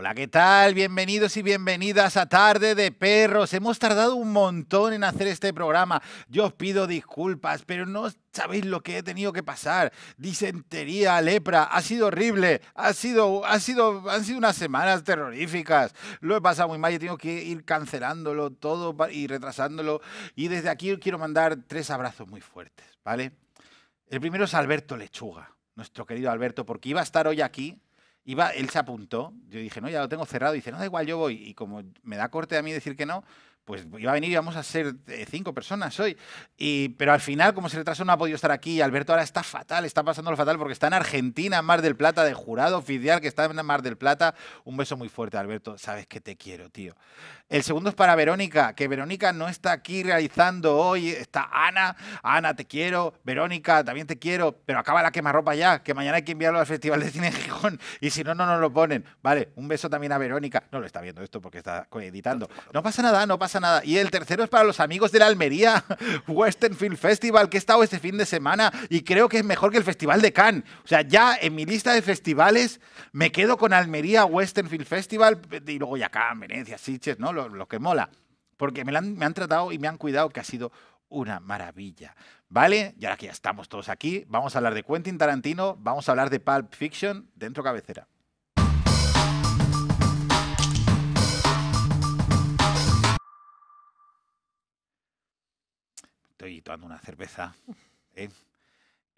Hola, ¿qué tal? Bienvenidos y bienvenidas a Tarde de Perros. Hemos tardado un montón en hacer este programa. Yo os pido disculpas, pero no sabéis lo que he tenido que pasar. Disentería, lepra, ha sido horrible. Ha sido, ha sido, han sido unas semanas terroríficas. Lo he pasado muy mal y he tenido que ir cancelándolo todo y retrasándolo. Y desde aquí quiero mandar tres abrazos muy fuertes, ¿vale? El primero es Alberto Lechuga, nuestro querido Alberto, porque iba a estar hoy aquí Iba, él se apuntó, yo dije, no, ya lo tengo cerrado, dice, no, da igual, yo voy. Y como me da corte a mí decir que no, pues iba a venir y vamos a ser eh, cinco personas hoy. Y, pero al final, como se retrasó, no ha podido estar aquí. Alberto ahora está fatal, está pasándolo fatal porque está en Argentina, en Mar del Plata, de jurado oficial que está en Mar del Plata. Un beso muy fuerte, Alberto. Sabes que te quiero, tío. El segundo es para Verónica, que Verónica no está aquí realizando hoy. Está Ana. Ana, te quiero. Verónica, también te quiero. Pero acaba la quemarropa ya, que mañana hay que enviarlo al Festival de Cine en Gijón. Y si no, no nos lo ponen. Vale, un beso también a Verónica. No lo está viendo esto porque está editando. No pasa nada, no pasa nada. Y el tercero es para los amigos de la Almería Western Film Festival, que he estado este fin de semana y creo que es mejor que el Festival de Cannes. O sea, ya en mi lista de festivales me quedo con Almería Western Film Festival y luego ya Cannes, Venecia, Sitges, ¿no? Lo, que mola. Porque me, han, me han tratado y me han cuidado, que ha sido una maravilla. ¿Vale? Y ahora que ya estamos todos aquí, vamos a hablar de Quentin Tarantino, vamos a hablar de Pulp Fiction dentro cabecera. estoy tomando una cerveza, ¿eh?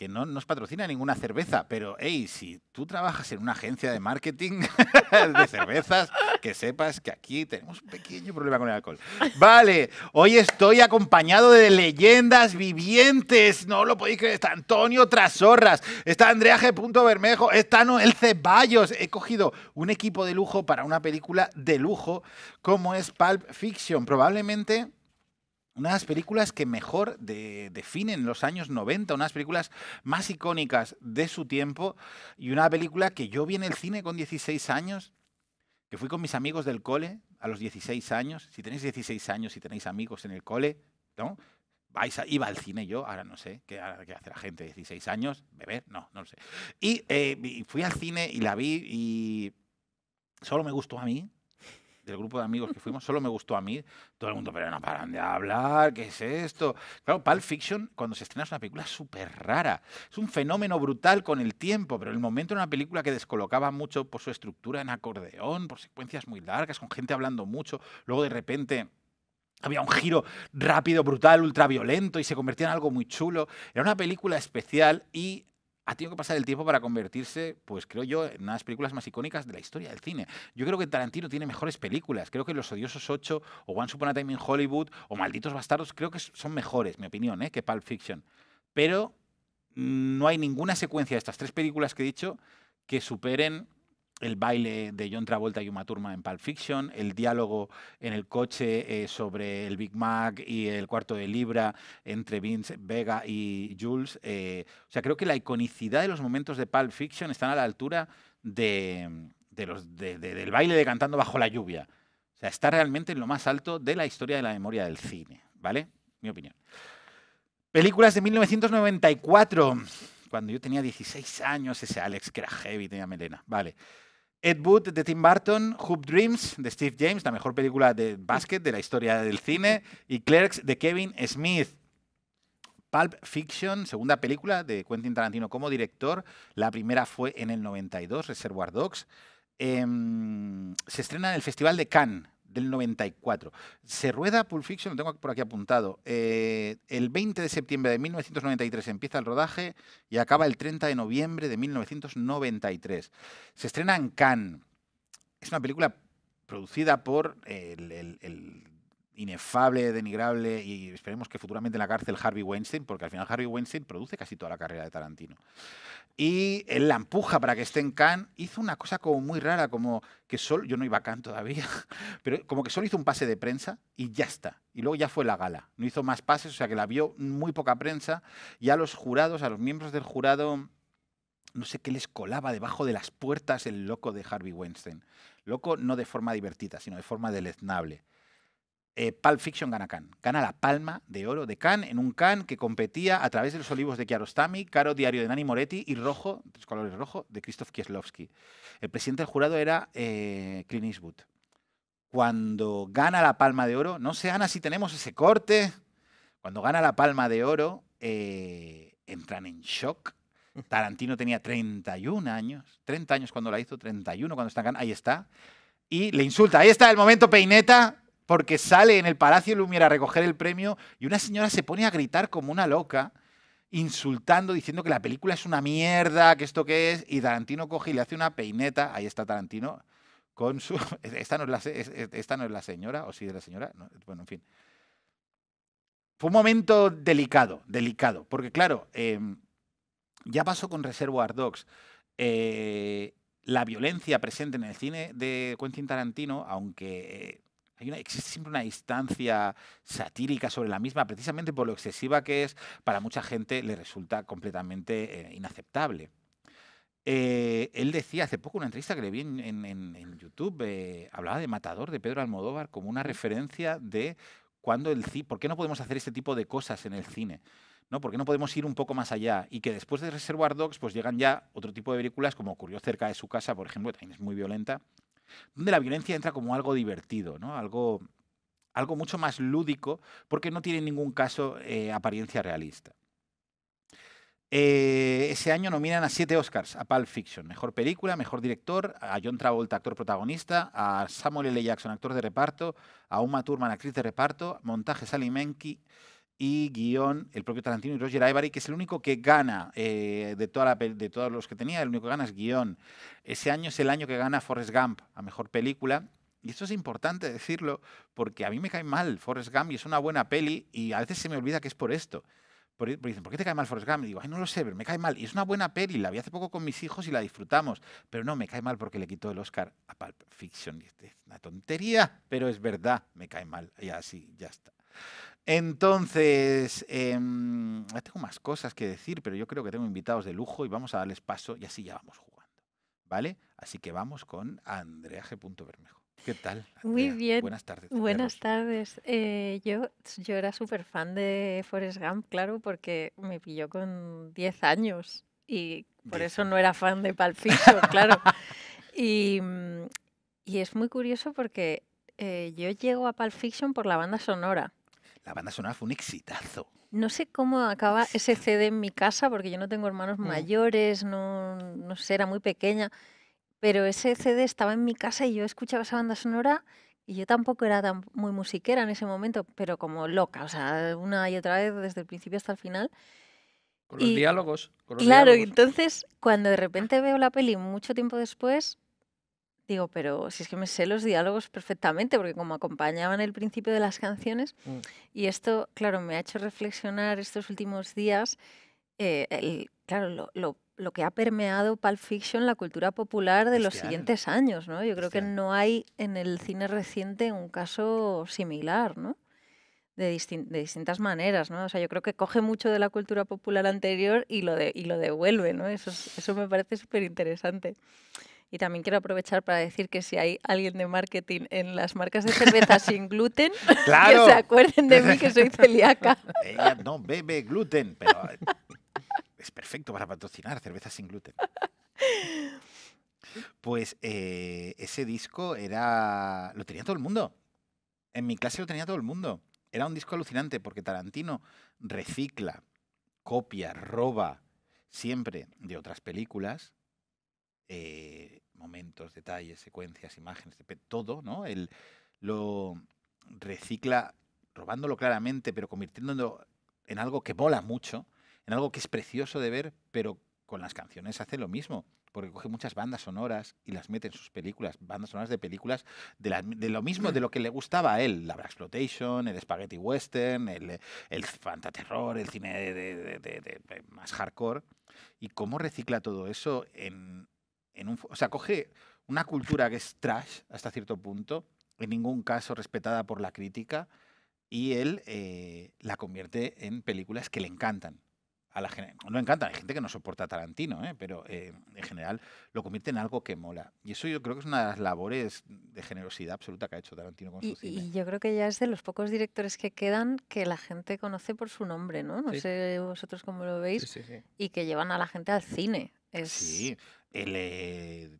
Que no nos patrocina ninguna cerveza, pero hey, si tú trabajas en una agencia de marketing de cervezas, que sepas que aquí tenemos un pequeño problema con el alcohol. Vale, hoy estoy acompañado de leyendas vivientes, no lo podéis creer, está Antonio Trasorras, está Andrea G. Bermejo, está Noel Ceballos. He cogido un equipo de lujo para una película de lujo como es Pulp Fiction, probablemente una de las películas que mejor definen los años 90, unas películas más icónicas de su tiempo y una película que yo vi en el cine con 16 años, que fui con mis amigos del cole a los 16 años. Si tenéis 16 años y tenéis amigos en el cole, ¿no? Vais a, iba al cine yo, ahora no sé, ¿qué, qué hace la gente de 16 años? ¿Beber? No, no lo sé. Y, eh, y fui al cine y la vi y solo me gustó a mí, del grupo de amigos que fuimos, solo me gustó a mí. Todo el mundo, pero no paran de hablar, ¿qué es esto? Claro, Pulp Fiction, cuando se estrena, es una película súper rara. Es un fenómeno brutal con el tiempo, pero el momento era una película que descolocaba mucho por su estructura en acordeón, por secuencias muy largas, con gente hablando mucho. Luego, de repente había un giro rápido, brutal, ultraviolento y se convertía en algo muy chulo. Era una película especial y ha tenido que pasar el tiempo para convertirse, pues creo yo, en una de las películas más icónicas de la historia del cine. Yo creo que Tarantino tiene mejores películas. Creo que Los Odiosos 8 o Once Upon a Time in Hollywood o Malditos Bastardos creo que son mejores, mi opinión, ¿eh? que Pulp Fiction. Pero no hay ninguna secuencia de estas tres películas que he dicho que superen el baile de John Travolta y Uma Thurman en Pulp Fiction, el diálogo en el coche eh, sobre el Big Mac y el cuarto de libra entre Vince Vega y Jules. Eh, o sea, creo que la iconicidad de los momentos de Pulp Fiction están a la altura del baile de Cantando bajo la lluvia. O sea, está realmente en lo más alto de la historia de la memoria del cine, ¿vale? Mi opinión. Películas de 1994 cuando yo tenía 16 años, ese Alex que era tenía melena. Vale. Ed Wood de Tim Burton, Hoop Dreams de Steve James, la mejor película de básquet de la historia del cine, y Clerks de Kevin Smith. Pulp Fiction, segunda película de Quentin Tarantino como director. La primera fue en el 92, Reservoir Dogs. Em, se estrena en el Festival de Cannes del 94. Se rueda Pulp Fiction, lo tengo por aquí apuntado. Eh, el 20 de septiembre de 1993 empieza el rodaje y acaba el 30 de noviembre de 1993. Se estrena en Cannes. Es una película producida por el, inefable, denigrable y esperemos que futuramente en la cárcel Harvey Weinstein, porque al final Harvey Weinstein produce casi toda la carrera de Tarantino y él la empuja para que esté en Cannes. Hizo una cosa como muy rara, como que solo, yo no iba a Cannes todavía, pero como que solo hizo un pase de prensa y ya está. Y luego ya fue la gala. No hizo más pases, o sea que la vio muy poca prensa. Y a los jurados, a los miembros del jurado, no sé qué les colaba debajo de las puertas el loco de Harvey Weinstein. Loco no de forma divertida, sino de forma deleznable. Eh, Pulp Fiction gana Cannes. Gana la palma de oro de Cannes en un Cannes que competía a través de los olivos de Kiarostami, Caro Diario de Nani Moretti y Rojo, tres colores rojo, de Krzysztof Kieslowski. El presidente del jurado era eh, Clint Eastwood. Cuando gana la palma de oro, no sé, Ana, si tenemos ese corte. Cuando gana la palma de oro, eh, entran en shock. Tarantino tenía 31 años, 30 años cuando la hizo, 31 cuando está en Cannes, ahí está. Y le insulta, ahí está el momento peineta, porque sale en el Palacio Lumière a recoger el premio y una señora se pone a gritar como una loca, insultando, diciendo que la película es una mierda, que esto qué es, y Tarantino coge y le hace una peineta, ahí está Tarantino, con su... Esta no es la, esta no es la señora, o sí es la señora, bueno, en fin. Fue un momento delicado, delicado, porque claro, em, ya pasó con Reservoir Dogs. Eh, la violencia presente en el cine de Quentin Tarantino, aunque existe siempre una distancia satírica sobre la misma, precisamente por lo excesiva que es, para mucha gente le resulta completamente eh, inaceptable. Eh, él decía hace poco una entrevista que le vi en, YouTube, eh, hablaba de Matador de Pedro Almodóvar como una referencia de cuando el ¿por qué no podemos hacer este tipo de cosas en el cine? ¿no? ¿Por qué no podemos ir un poco más allá? Y que después de Reservoir Dogs pues llegan ya otro tipo de películas, como ocurrió cerca de su casa, por ejemplo, también es muy violenta, donde la violencia entra como algo divertido, ¿no? algo, algo mucho más lúdico, porque no tiene en ningún caso eh, apariencia realista. Eh, ese año nominan a siete Oscars a Pulp Fiction. Mejor película, mejor director, a John Travolta, actor protagonista, a Samuel L. Jackson, actor de reparto, a Uma Thurman, actriz de reparto, montaje Sally Menke y guion el propio Tarantino y Roger Ivory, que es el único que gana eh, de, toda de todos los que tenía, el único que gana es guion. Ese año es el año que gana Forrest Gump a Mejor Película. Y esto es importante decirlo porque a mí me cae mal Forrest Gump y es una buena peli y a veces se me olvida que es por esto. Por, dicen, ¿por qué te cae mal Forrest Gump? Y digo, ay, no lo sé, me cae mal. Y es una buena peli, la vi hace poco con mis hijos y la disfrutamos. Pero no, me cae mal porque le quitó el Oscar a Pulp Fiction. Es una tontería, pero es verdad, me cae mal. Y así, ya está. Entonces, em, tengo más cosas que decir, pero yo creo que tengo invitados de lujo y vamos a darles paso y así ya vamos jugando. ¿Vale? Así que vamos con Andrea G. Bermejo. ¿Qué tal? Muy bien. Buenas tardes. Buenas tardes. Eh, yo, yo era súper fan de Forrest Gump, claro, porque me pilló con 10 años y por eso no era fan de Pulp Fiction, claro. Y, mm, y, es muy curioso porque eh, yo llego a Pulp Fiction por la banda sonora la banda sonora fue un exitazo. No sé cómo acaba ese CD en mi casa, porque yo no tengo hermanos mm. mayores, no, no sé, era muy pequeña, pero ese CD estaba en mi casa y yo escuchaba esa banda sonora y yo tampoco era tan muy musiquera en ese momento, pero como loca, o sea, una y otra vez desde el principio hasta el final. Con los diálogos. claro, entonces cuando de repente veo la peli mucho tiempo después, Digo, pero si es que me sé los diálogos perfectamente, porque como acompañaban el principio de las canciones, mm. y esto, claro, me ha hecho reflexionar estos últimos días, eh, el, claro, lo, lo, lo, que ha permeado Pulp Fiction la cultura popular de los siguientes años, ¿no? Yo creo que no hay en el cine reciente un caso similar, ¿no? De, de, distintas maneras, ¿no? O sea, yo creo que coge mucho de la cultura popular anterior y lo, de, y lo devuelve, ¿no? Eso, eso me parece súper interesante. Y también quiero aprovechar para decir que si hay alguien de marketing en las marcas de cerveza sin gluten, que se acuerden de mí que soy celíaca. Ella no bebe gluten, pero es perfecto para patrocinar cerveza sin gluten. Pues eh, ese disco era. lo tenía todo el mundo. En mi clase lo tenía todo el mundo. Era un disco alucinante porque Tarantino recicla, copia, roba siempre de otras películas. Eh, momentos, detalles, secuencias, imágenes, todo, ¿no? Él lo recicla robándolo claramente, pero convirtiéndolo en algo que mola mucho, en algo que es precioso de ver, pero con las canciones hace lo mismo, porque coge muchas bandas sonoras y las mete en sus películas, bandas sonoras de películas de, lo mismo, de lo que le gustaba a él, la Black Exploitation, el Spaghetti Western, el, el Fantaterror, el cine de, más hardcore, y cómo recicla todo eso en, o sea, coge una cultura que es trash hasta cierto punto, en ningún caso respetada por la crítica, y él eh, la convierte en películas que le encantan. A la no encantan, hay gente que no soporta a Tarantino, ¿eh? pero eh, en general lo convierte en algo que mola. Y eso yo creo que es una de las labores de generosidad absoluta que ha hecho Tarantino con su Y, cine. y yo creo que ya es de los pocos directores que quedan que la gente conoce por su nombre, ¿no? No Sí. sé vosotros cómo lo veis. Sí, sí, sí. Y que llevan a la gente al cine. Es, Sí, el, eh,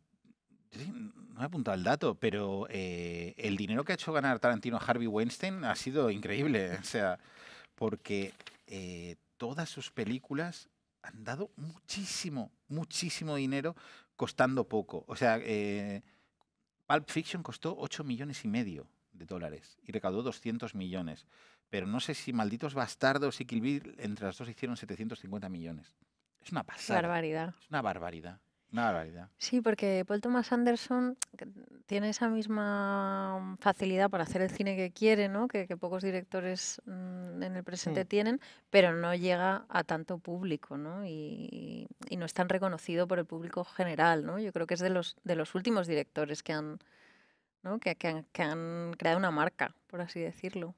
sí, no he apuntado el dato, pero eh, el dinero que ha hecho ganar Tarantino a Harvey Weinstein ha sido increíble. O sea, porque eh, todas sus películas han dado muchísimo, muchísimo dinero costando poco. O sea, eh, Pulp Fiction costó 8 millones y medio de dólares y recaudó 200 millones. Pero no sé si Malditos Bastardos y Kill Bill entre las dos hicieron 750 millones. Es una pasada. barbaridad. Es una barbaridad. Una barbaridad. Sí, porque Paul Thomas Anderson tiene esa misma facilidad para hacer el cine que quiere, ¿no? Que, que pocos directores mm, en el presente Mm. tienen, pero no llega a tanto público, ¿no? Y, y no es tan reconocido por el público general, ¿no? Yo creo que es de los, de los últimos directores que han, ¿no? que, que han, que han creado una marca, por así decirlo.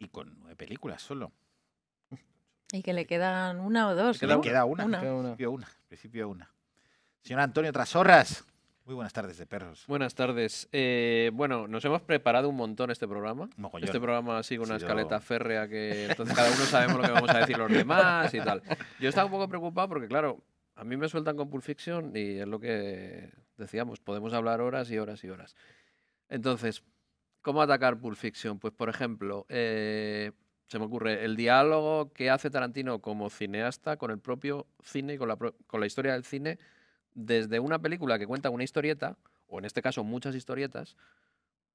Y con nueve películas solo. Y que le quedan una o dos, queda ¿no? Me queda una. Una. En Queda una. principio una. en principio una. Señor Antonio Trasorras. Muy buenas tardes de perros. Buenas tardes. Eh, bueno, nos hemos preparado un montón este programa. Mogollón. Este programa sigue una Ha sido- escaleta férrea que entonces cada uno sabemos lo que vamos a decir los demás y tal. Yo estaba un poco preocupado porque, claro, a mí me sueltan con Pulp Fiction y es lo que decíamos, podemos hablar horas y horas y horas. Entonces, ¿cómo atacar Pulp Fiction? Pues, por ejemplo, eh, se me ocurre el diálogo que hace Tarantino como cineasta con el propio cine y con la, con la historia del cine desde una película que cuenta una historieta, o en este caso muchas historietas,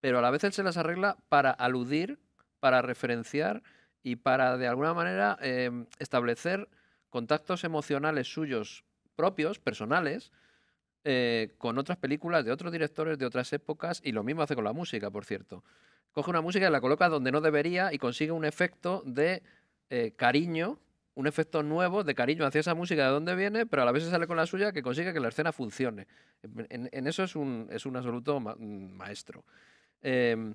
pero a la vez él se las arregla para aludir, para referenciar y para de alguna manera em, establecer contactos emocionales suyos propios, personales, eh, con otras películas de otros directores de otras épocas y lo mismo hace con la música, por cierto. Coge una música y la coloca donde no debería y consigue un efecto de eh, cariño, un efecto nuevo de cariño hacia esa música de dónde viene, pero a la vez se sale con la suya que consigue que la escena funcione. En, eso es un, es un absoluto ma- maestro. Em,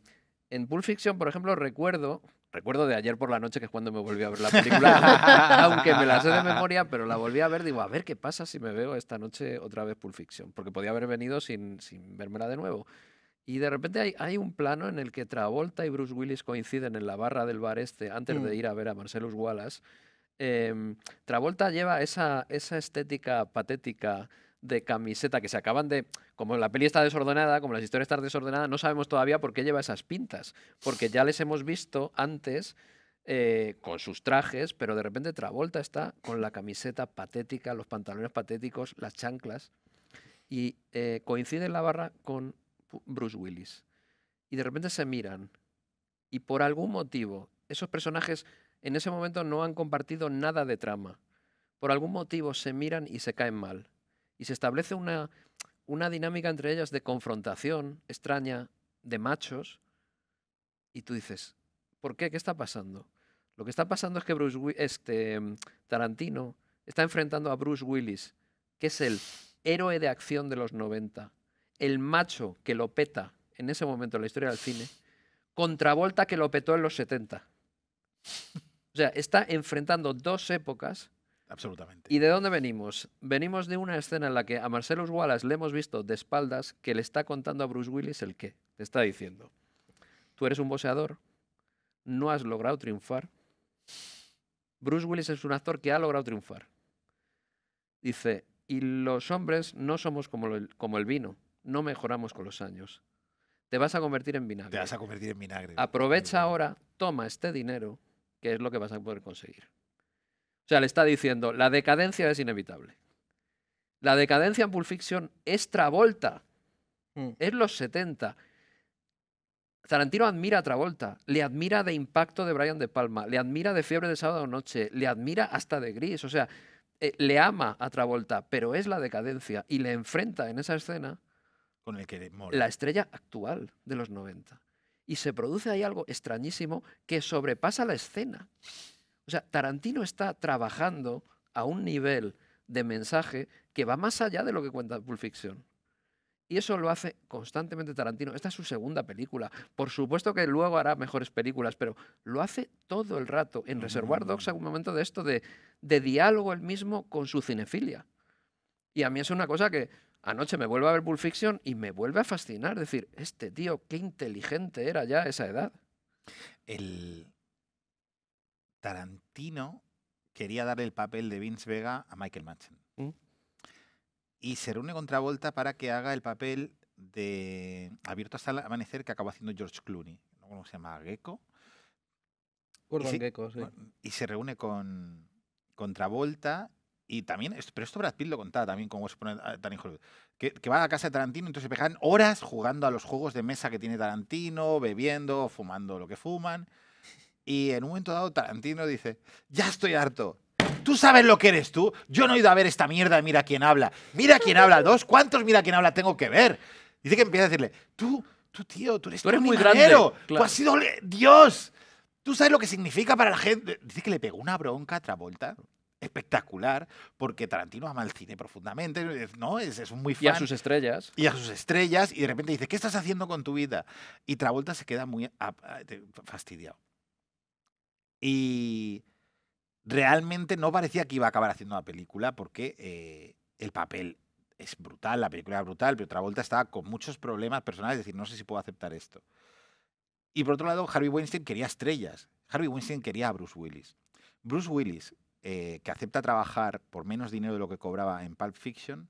en Pulp Fiction, por ejemplo, recuerdo, recuerdo de ayer por la noche, que es cuando me volví a ver la película, aunque me la sé de memoria, pero la volví a ver, digo, a ver qué pasa si me veo esta noche otra vez Pulp Fiction, porque podía haber venido sin, sin vérmela de nuevo. Y de repente hay, hay un plano en el que Travolta y Bruce Willis coinciden en la barra del bar este antes de Mm. ir a ver a Marcellus Wallace. Em, Travolta lleva esa, esa estética patética de camiseta que se acaban de. Como la peli está desordenada, como las historias están desordenadas, no sabemos todavía por qué lleva esas pintas. Porque ya les hemos visto antes eh, con sus trajes, pero de repente Travolta está con la camiseta patética, los pantalones patéticos, las chanclas. Y eh, coincide en la barra con Bruce Willis. Y de repente se miran. Y por algún motivo, esos personajes en ese momento no han compartido nada de trama. Por algún motivo se miran y se caen mal. Y se establece una, una dinámica entre ellas de confrontación extraña, de machos. Y tú dices, ¿por qué? ¿Qué está pasando? Lo que está pasando es que Bruce este, mm, Tarantino está enfrentando a Bruce Willis, que es el héroe de acción de los 90, el macho que lo peta en ese momento en la historia del cine, contra Volta que lo petó en los 70. O sea, está enfrentando dos épocas. Absolutamente. ¿Y de dónde venimos? Venimos de una escena en la que a Marcellus Wallace le hemos visto de espaldas que le está contando a Bruce Willis el qué. Le está diciendo, tú eres un boxeador, no has logrado triunfar. Bruce Willis es un actor que ha logrado triunfar. Dice, y los hombres no somos como el, como el vino, no mejoramos con los años. Te vas a convertir en vinagre. Te vas a convertir en vinagre. Aprovecha ahora, toma este dinero, que es lo que vas a poder conseguir. O sea, le está diciendo, la decadencia es inevitable. La decadencia en Pulp Fiction es Travolta, Mm. es los 70. Tarantino admira a Travolta, le admira de Impacto de Brian De Palma, le admira de Fiebre de Sábado Noche, le admira hasta de Gris, o sea, eh, le ama a Travolta, pero es la decadencia y le enfrenta en esa escena Con el que mola. la estrella actual de los 90. Y se produce ahí algo extrañísimo que sobrepasa la escena. O sea, Tarantino está trabajando a un nivel de mensaje que va más allá de lo que cuenta Pulp Fiction. Y eso lo hace constantemente Tarantino. Esta es su segunda película. Por supuesto que luego hará mejores películas, pero lo hace todo el rato. En Reservoir Dogs hay un momento de esto de, de diálogo él mismo con su cinefilia. Y a mí es una cosa que anoche me vuelvo a ver Pulp Fiction y me vuelve a fascinar. Es decir, este tío, qué inteligente era ya a esa edad. El Tarantino quería dar el papel de Vince Vega a Michael Madsen. Mm. Y se reúne con Travolta para que haga el papel de Abierto hasta el amanecer que acabó haciendo George Clooney. ¿Cómo se llama? Gecko. Gordon sí, Gekko, sí. Y se reúne con, con Travolta y también, pero esto Brad Pitt lo contaba también, pone a- Danny Hollywood, que, que va a casa de Tarantino, entonces se pegan horas jugando a los juegos de mesa que tiene Tarantino, bebiendo, fumando lo que fuman. Y en un momento dado Tarantino dice, ya estoy harto. ¿Tú sabes lo que eres tú? Yo no he ido a ver esta mierda de Mira quién habla. Mira quién habla dos. ¿Cuántos Mira quién habla tengo que ver? Dice que empieza a decirle, tú, tú tío, tú eres, Tú eres Tony muy grande, Tú has sido Dios. Tú sabes lo que significa para la gente. Dice que le pegó una bronca a Travolta espectacular, porque Tarantino ama el cine profundamente, ¿no? Es, es muy fan. Y a sus estrellas. y a sus estrellas, y de repente dice, ¿qué estás haciendo con tu vida? Y Travolta se queda muy fastidiado. Y realmente no parecía que iba a acabar haciendo la película, porque eh, el papel es brutal, la película es brutal, pero Travolta estaba con muchos problemas personales, es decir, no sé si puedo aceptar esto. Y por otro lado, Harvey Weinstein quería estrellas. Harvey Weinstein quería a Bruce Willis. Bruce Willis, eh, que acepta trabajar por menos dinero de lo que cobraba en Pulp Fiction,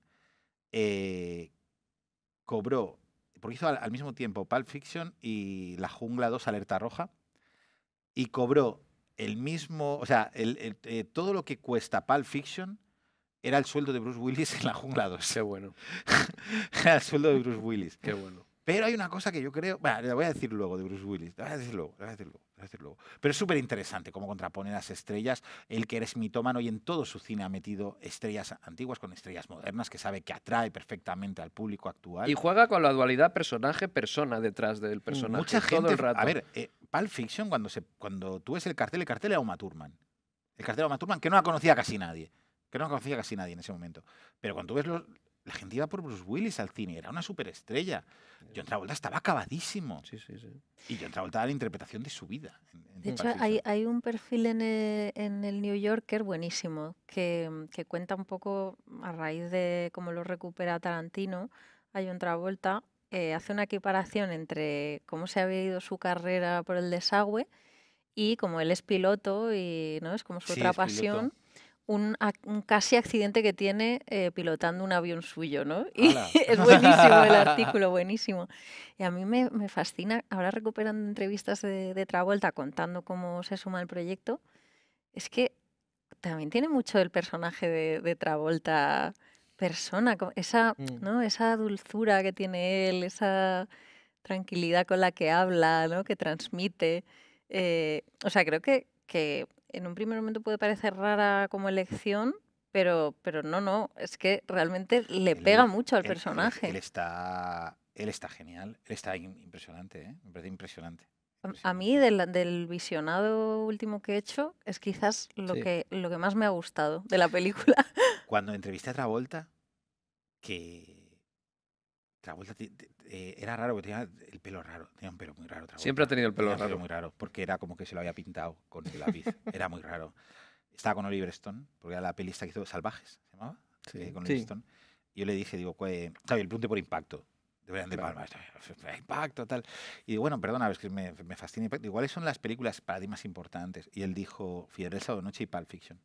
eh, cobró, porque hizo al, al mismo tiempo Pulp Fiction y La Jungla 2 Alerta Roja, y cobró el mismo, o sea, el- el- eh, todo lo que cuesta Pulp Fiction era el sueldo de Bruce Willis en La Jungla 2. Qué bueno, era el sueldo de Bruce Willis. qué bueno. Pero hay una cosa que yo creo. Bueno, le voy a decir luego de Bruce Willis. Le voy a decir luego, voy a decir luego, Pero es súper interesante cómo contrapone las estrellas. El que eres mitómano y en todo su cine ha metido estrellas antiguas con estrellas modernas que sabe que atrae perfectamente al público actual. Y juega con la dualidad personaje-persona detrás del personaje. Mucha todo gente. el rato. A ver, eh, Pulp Fiction, cuando, se, cuando tú ves el cartel, el cartel era Uma Thurman. El cartel era Uma Thurman, que no la conocía casi nadie. Que no la conocía casi nadie en ese momento. Pero cuando tú ves los. La gente iba por Bruce Willis al cine, era una superestrella. John Travolta estaba acabadísimo. Sí, sí, sí. Y John Travolta da la interpretación de su vida. en- en De hecho, hay, hay un perfil en el, en el New Yorker buenísimo que, que cuenta un poco a raíz de cómo lo recupera Tarantino a John Travolta. eh, hace una equiparación entre cómo se había ido su carrera por el desagüe y como él es piloto y no es como su Sí, otra es piloto. Un, casi accidente que tiene eh, pilotando un avión suyo, ¿no? Y es buenísimo el artículo, buenísimo. Y a mí me, me fascina, ahora recuperando entrevistas de, de Travolta contando cómo se suma al proyecto, es que también tiene mucho el personaje de, de Travolta persona, esa, Mm. ¿no? esa dulzura que tiene él, esa tranquilidad con la que habla, ¿no? que transmite. Eh, o sea, creo que, que en un primer momento puede parecer rara como elección, pero, pero no, no, es que realmente le Él- pega mucho al él- personaje. Él, está, él está genial. Él está im- impresionante, ¿eh? Me parece impresionante. A- A mí del, del visionado último que he hecho es quizás lo, Sí. que, lo que más me ha gustado de la película. Cuando entrevisté a Travolta, que Travolta eh, era raro porque tenía el pelo raro, tenía un pelo muy raro. Siempre ha tenido el pelo Tenía raro. muy raro, porque era como que se lo había pintado con el lápiz. era muy raro. Estaba con Oliver Stone, porque era la pelista que hizo Salvajes, ¿se llamaba? Sí. Eh, con Sí. Oliver Stone. Y yo le dije, digo, pues, ¿sabes? El pregunté por impacto. De Brian De Claro. Palma, "Eh, impacto, tal. Y digo, bueno, perdona, es que me, me fascina. Digo, ¿cuáles son las películas para ti más importantes? Y él dijo, Fidel del Sábado Noche y Pulp Fiction.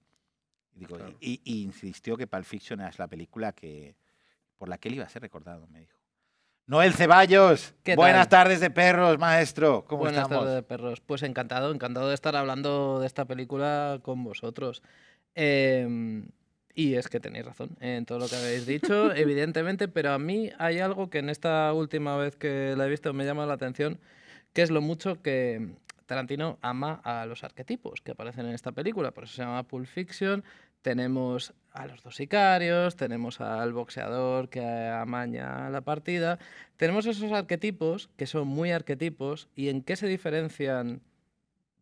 Y, digo, Claro. y, y insistió que Pulp Fiction es la película que por la que él iba a ser recordado, me dijo. Noel Ceballos, ¿Qué buenas tardes de perros, maestro. ¿Cómo Buenas estamos? tardes, perros. Pues encantado, encantado de estar hablando de esta película con vosotros. Em, y es que tenéis razón en todo lo que habéis dicho, evidentemente, pero a mí hay algo que en esta última vez que la he visto me llama la atención, que es lo mucho que Tarantino ama a los arquetipos que aparecen en esta película. Por eso se llama Pulp Fiction. Tenemos a los dos sicarios, tenemos al boxeador que amaña la partida. Tenemos esos arquetipos que son muy arquetipos y en qué se diferencian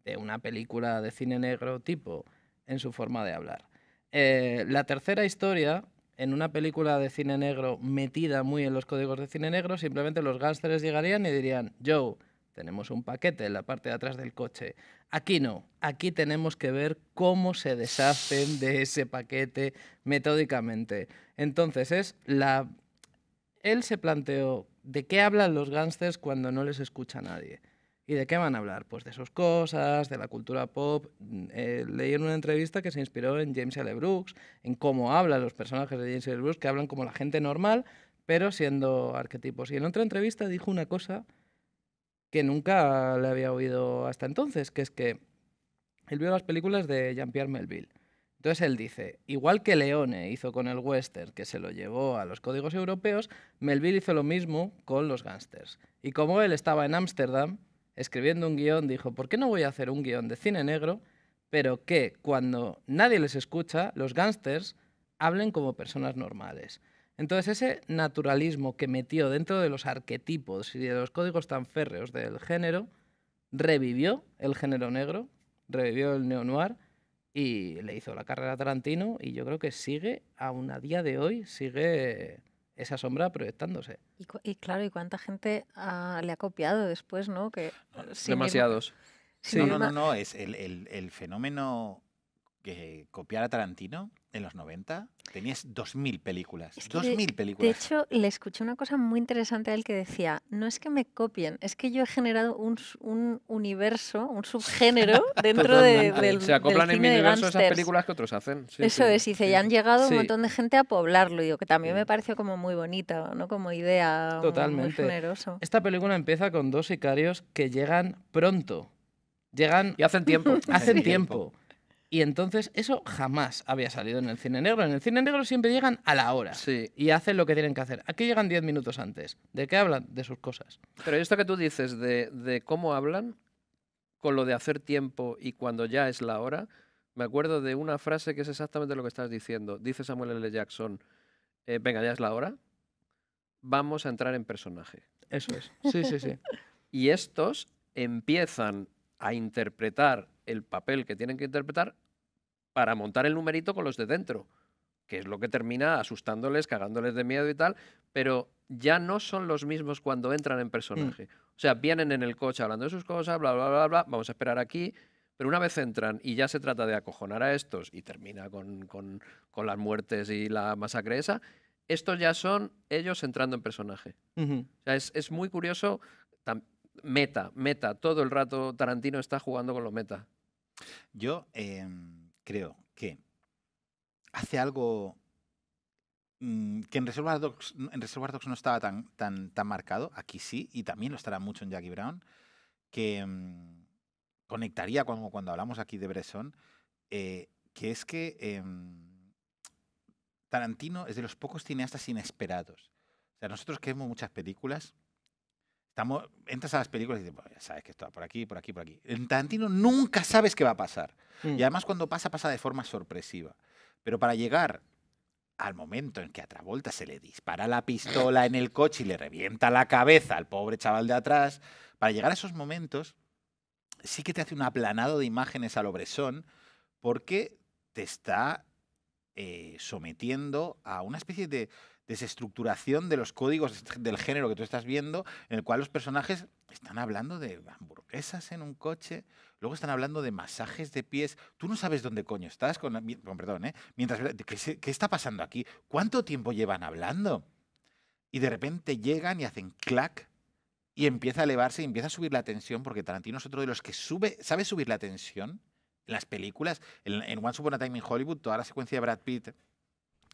de una película de cine negro tipo en su forma de hablar. Eh, la tercera historia, en una película de cine negro metida muy en los códigos de cine negro, simplemente los gángsters llegarían y dirían, Joe, tenemos un paquete en la parte de atrás del coche. Aquí no, aquí tenemos que ver cómo se deshacen de ese paquete metódicamente. Entonces es la él se planteó de qué hablan los gángsters cuando no les escucha nadie. ¿Y de qué van a hablar? Pues de sus cosas, de la cultura pop. Mm, eh, leí en una entrevista que se inspiró en James L. Brooks, en cómo hablan los personajes de James L. Brooks, que hablan como la gente normal, pero siendo arquetipos. Y en otra entrevista dijo una cosa que nunca le había oído hasta entonces, que es que él vio las películas de Jean-Pierre Melville. Entonces él dice, igual que Leone hizo con el western, que se lo llevó a los códigos europeos, Melville hizo lo mismo con los gángsters. Y como él estaba en Ámsterdam, escribiendo un guion, dijo, ¿por qué no voy a hacer un guion de cine negro, pero que cuando nadie les escucha, los gángsters hablen como personas normales? Entonces ese naturalismo que metió dentro de los arquetipos y de los códigos tan férreos del género, revivió el género negro, revivió el neo-noir y le hizo la carrera a Tarantino y yo creo que sigue, aún a día de hoy, sigue esa sombra proyectándose. Y, claro, ¿y cuánta gente le ha copiado después, no? Que, Demasiados. no, no, no, no, es el, el, el fenómeno que copiar a Tarantino en los 90, tenías 2.000 películas. 2.000 películas. De hecho, le escuché una cosa muy interesante a él que decía, no es que me copien, es que yo he generado un, un universo, un subgénero dentro de, del Se acoplan del en mi cine universo esas gángsters". películas que otros hacen. Sí, Eso sí, es, y dice, sí, ya han llegado Sí. un montón de gente a poblarlo, y digo, que también me pareció como muy bonita, ¿no? Como idea muy- muy Totalmente. generoso. Esta película empieza con dos sicarios que llegan pronto. Llegan, Y hacen tiempo. hacen tiempo. Y entonces eso jamás había salido en el cine negro. En el cine negro siempre llegan a la hora. Sí. Y hacen lo que tienen que hacer. Aquí llegan 10 minutos antes. ¿De qué hablan? De sus cosas. Pero esto que tú dices de, de cómo hablan, con lo de hacer tiempo y cuando ya es la hora, me acuerdo de una frase que es exactamente lo que estás diciendo. Dice Samuel L. Jackson, eh, venga, ya es la hora, vamos a entrar en personaje. Eso es. Sí, sí, sí. Y estos empiezan a interpretar el papel que tienen que interpretar para montar el numerito con los de dentro, que es lo que termina asustándoles, cagándoles de miedo y tal, pero ya no son los mismos cuando entran en personaje. O sea, vienen en el coche hablando de sus cosas, bla, bla, bla, bla, vamos a esperar aquí, pero una vez entran y ya se trata de acojonar a estos y termina con, con- con las muertes y la masacre esa, estos ya son ellos entrando en personaje. O sea, es, es muy curioso. tam- Meta, meta. Todo el rato Tarantino está jugando con lo meta. Yo em, creo que hace algo mm, que en Reservoir Dogs, en Reservoir Dogs no estaba tan, tan, tan marcado, aquí sí, y también lo estará mucho en Jackie Brown, que mm, conectaría cuando, cuando hablamos aquí de Bresson, eh, que es que em, Tarantino es de los pocos cineastas inesperados. O sea, nosotros que vemos muchas películas, estamos, entras a las películas y dices, "Bueno, ya sabes que esto va por aquí, por aquí, por aquí. En Tarantino nunca sabes qué va a pasar. Mm. Y además cuando pasa, pasa de forma sorpresiva. Pero para llegar al momento en que a Travolta se le dispara la pistola en el coche y le revienta la cabeza al pobre chaval de atrás, para llegar a esos momentos, sí que te hace un aplanado de imágenes a lo Bresson, porque te está eh, sometiendo a una especie de desestructuración de los códigos del género que tú estás viendo, en el cual los personajes están hablando de hamburguesas en un coche, luego están hablando de masajes de pies. Tú no sabes dónde coño estás, con, perdón, ¿eh? Mientras, ¿qué, qué está pasando aquí? ¿Cuánto tiempo llevan hablando? Y de repente llegan y hacen clac y empieza a elevarse y empieza a subir la tensión, porque Tarantino es otro de los que sube, sabe subir la tensión en las películas. En, en Once Upon a Time in Hollywood, toda la secuencia de Brad Pitt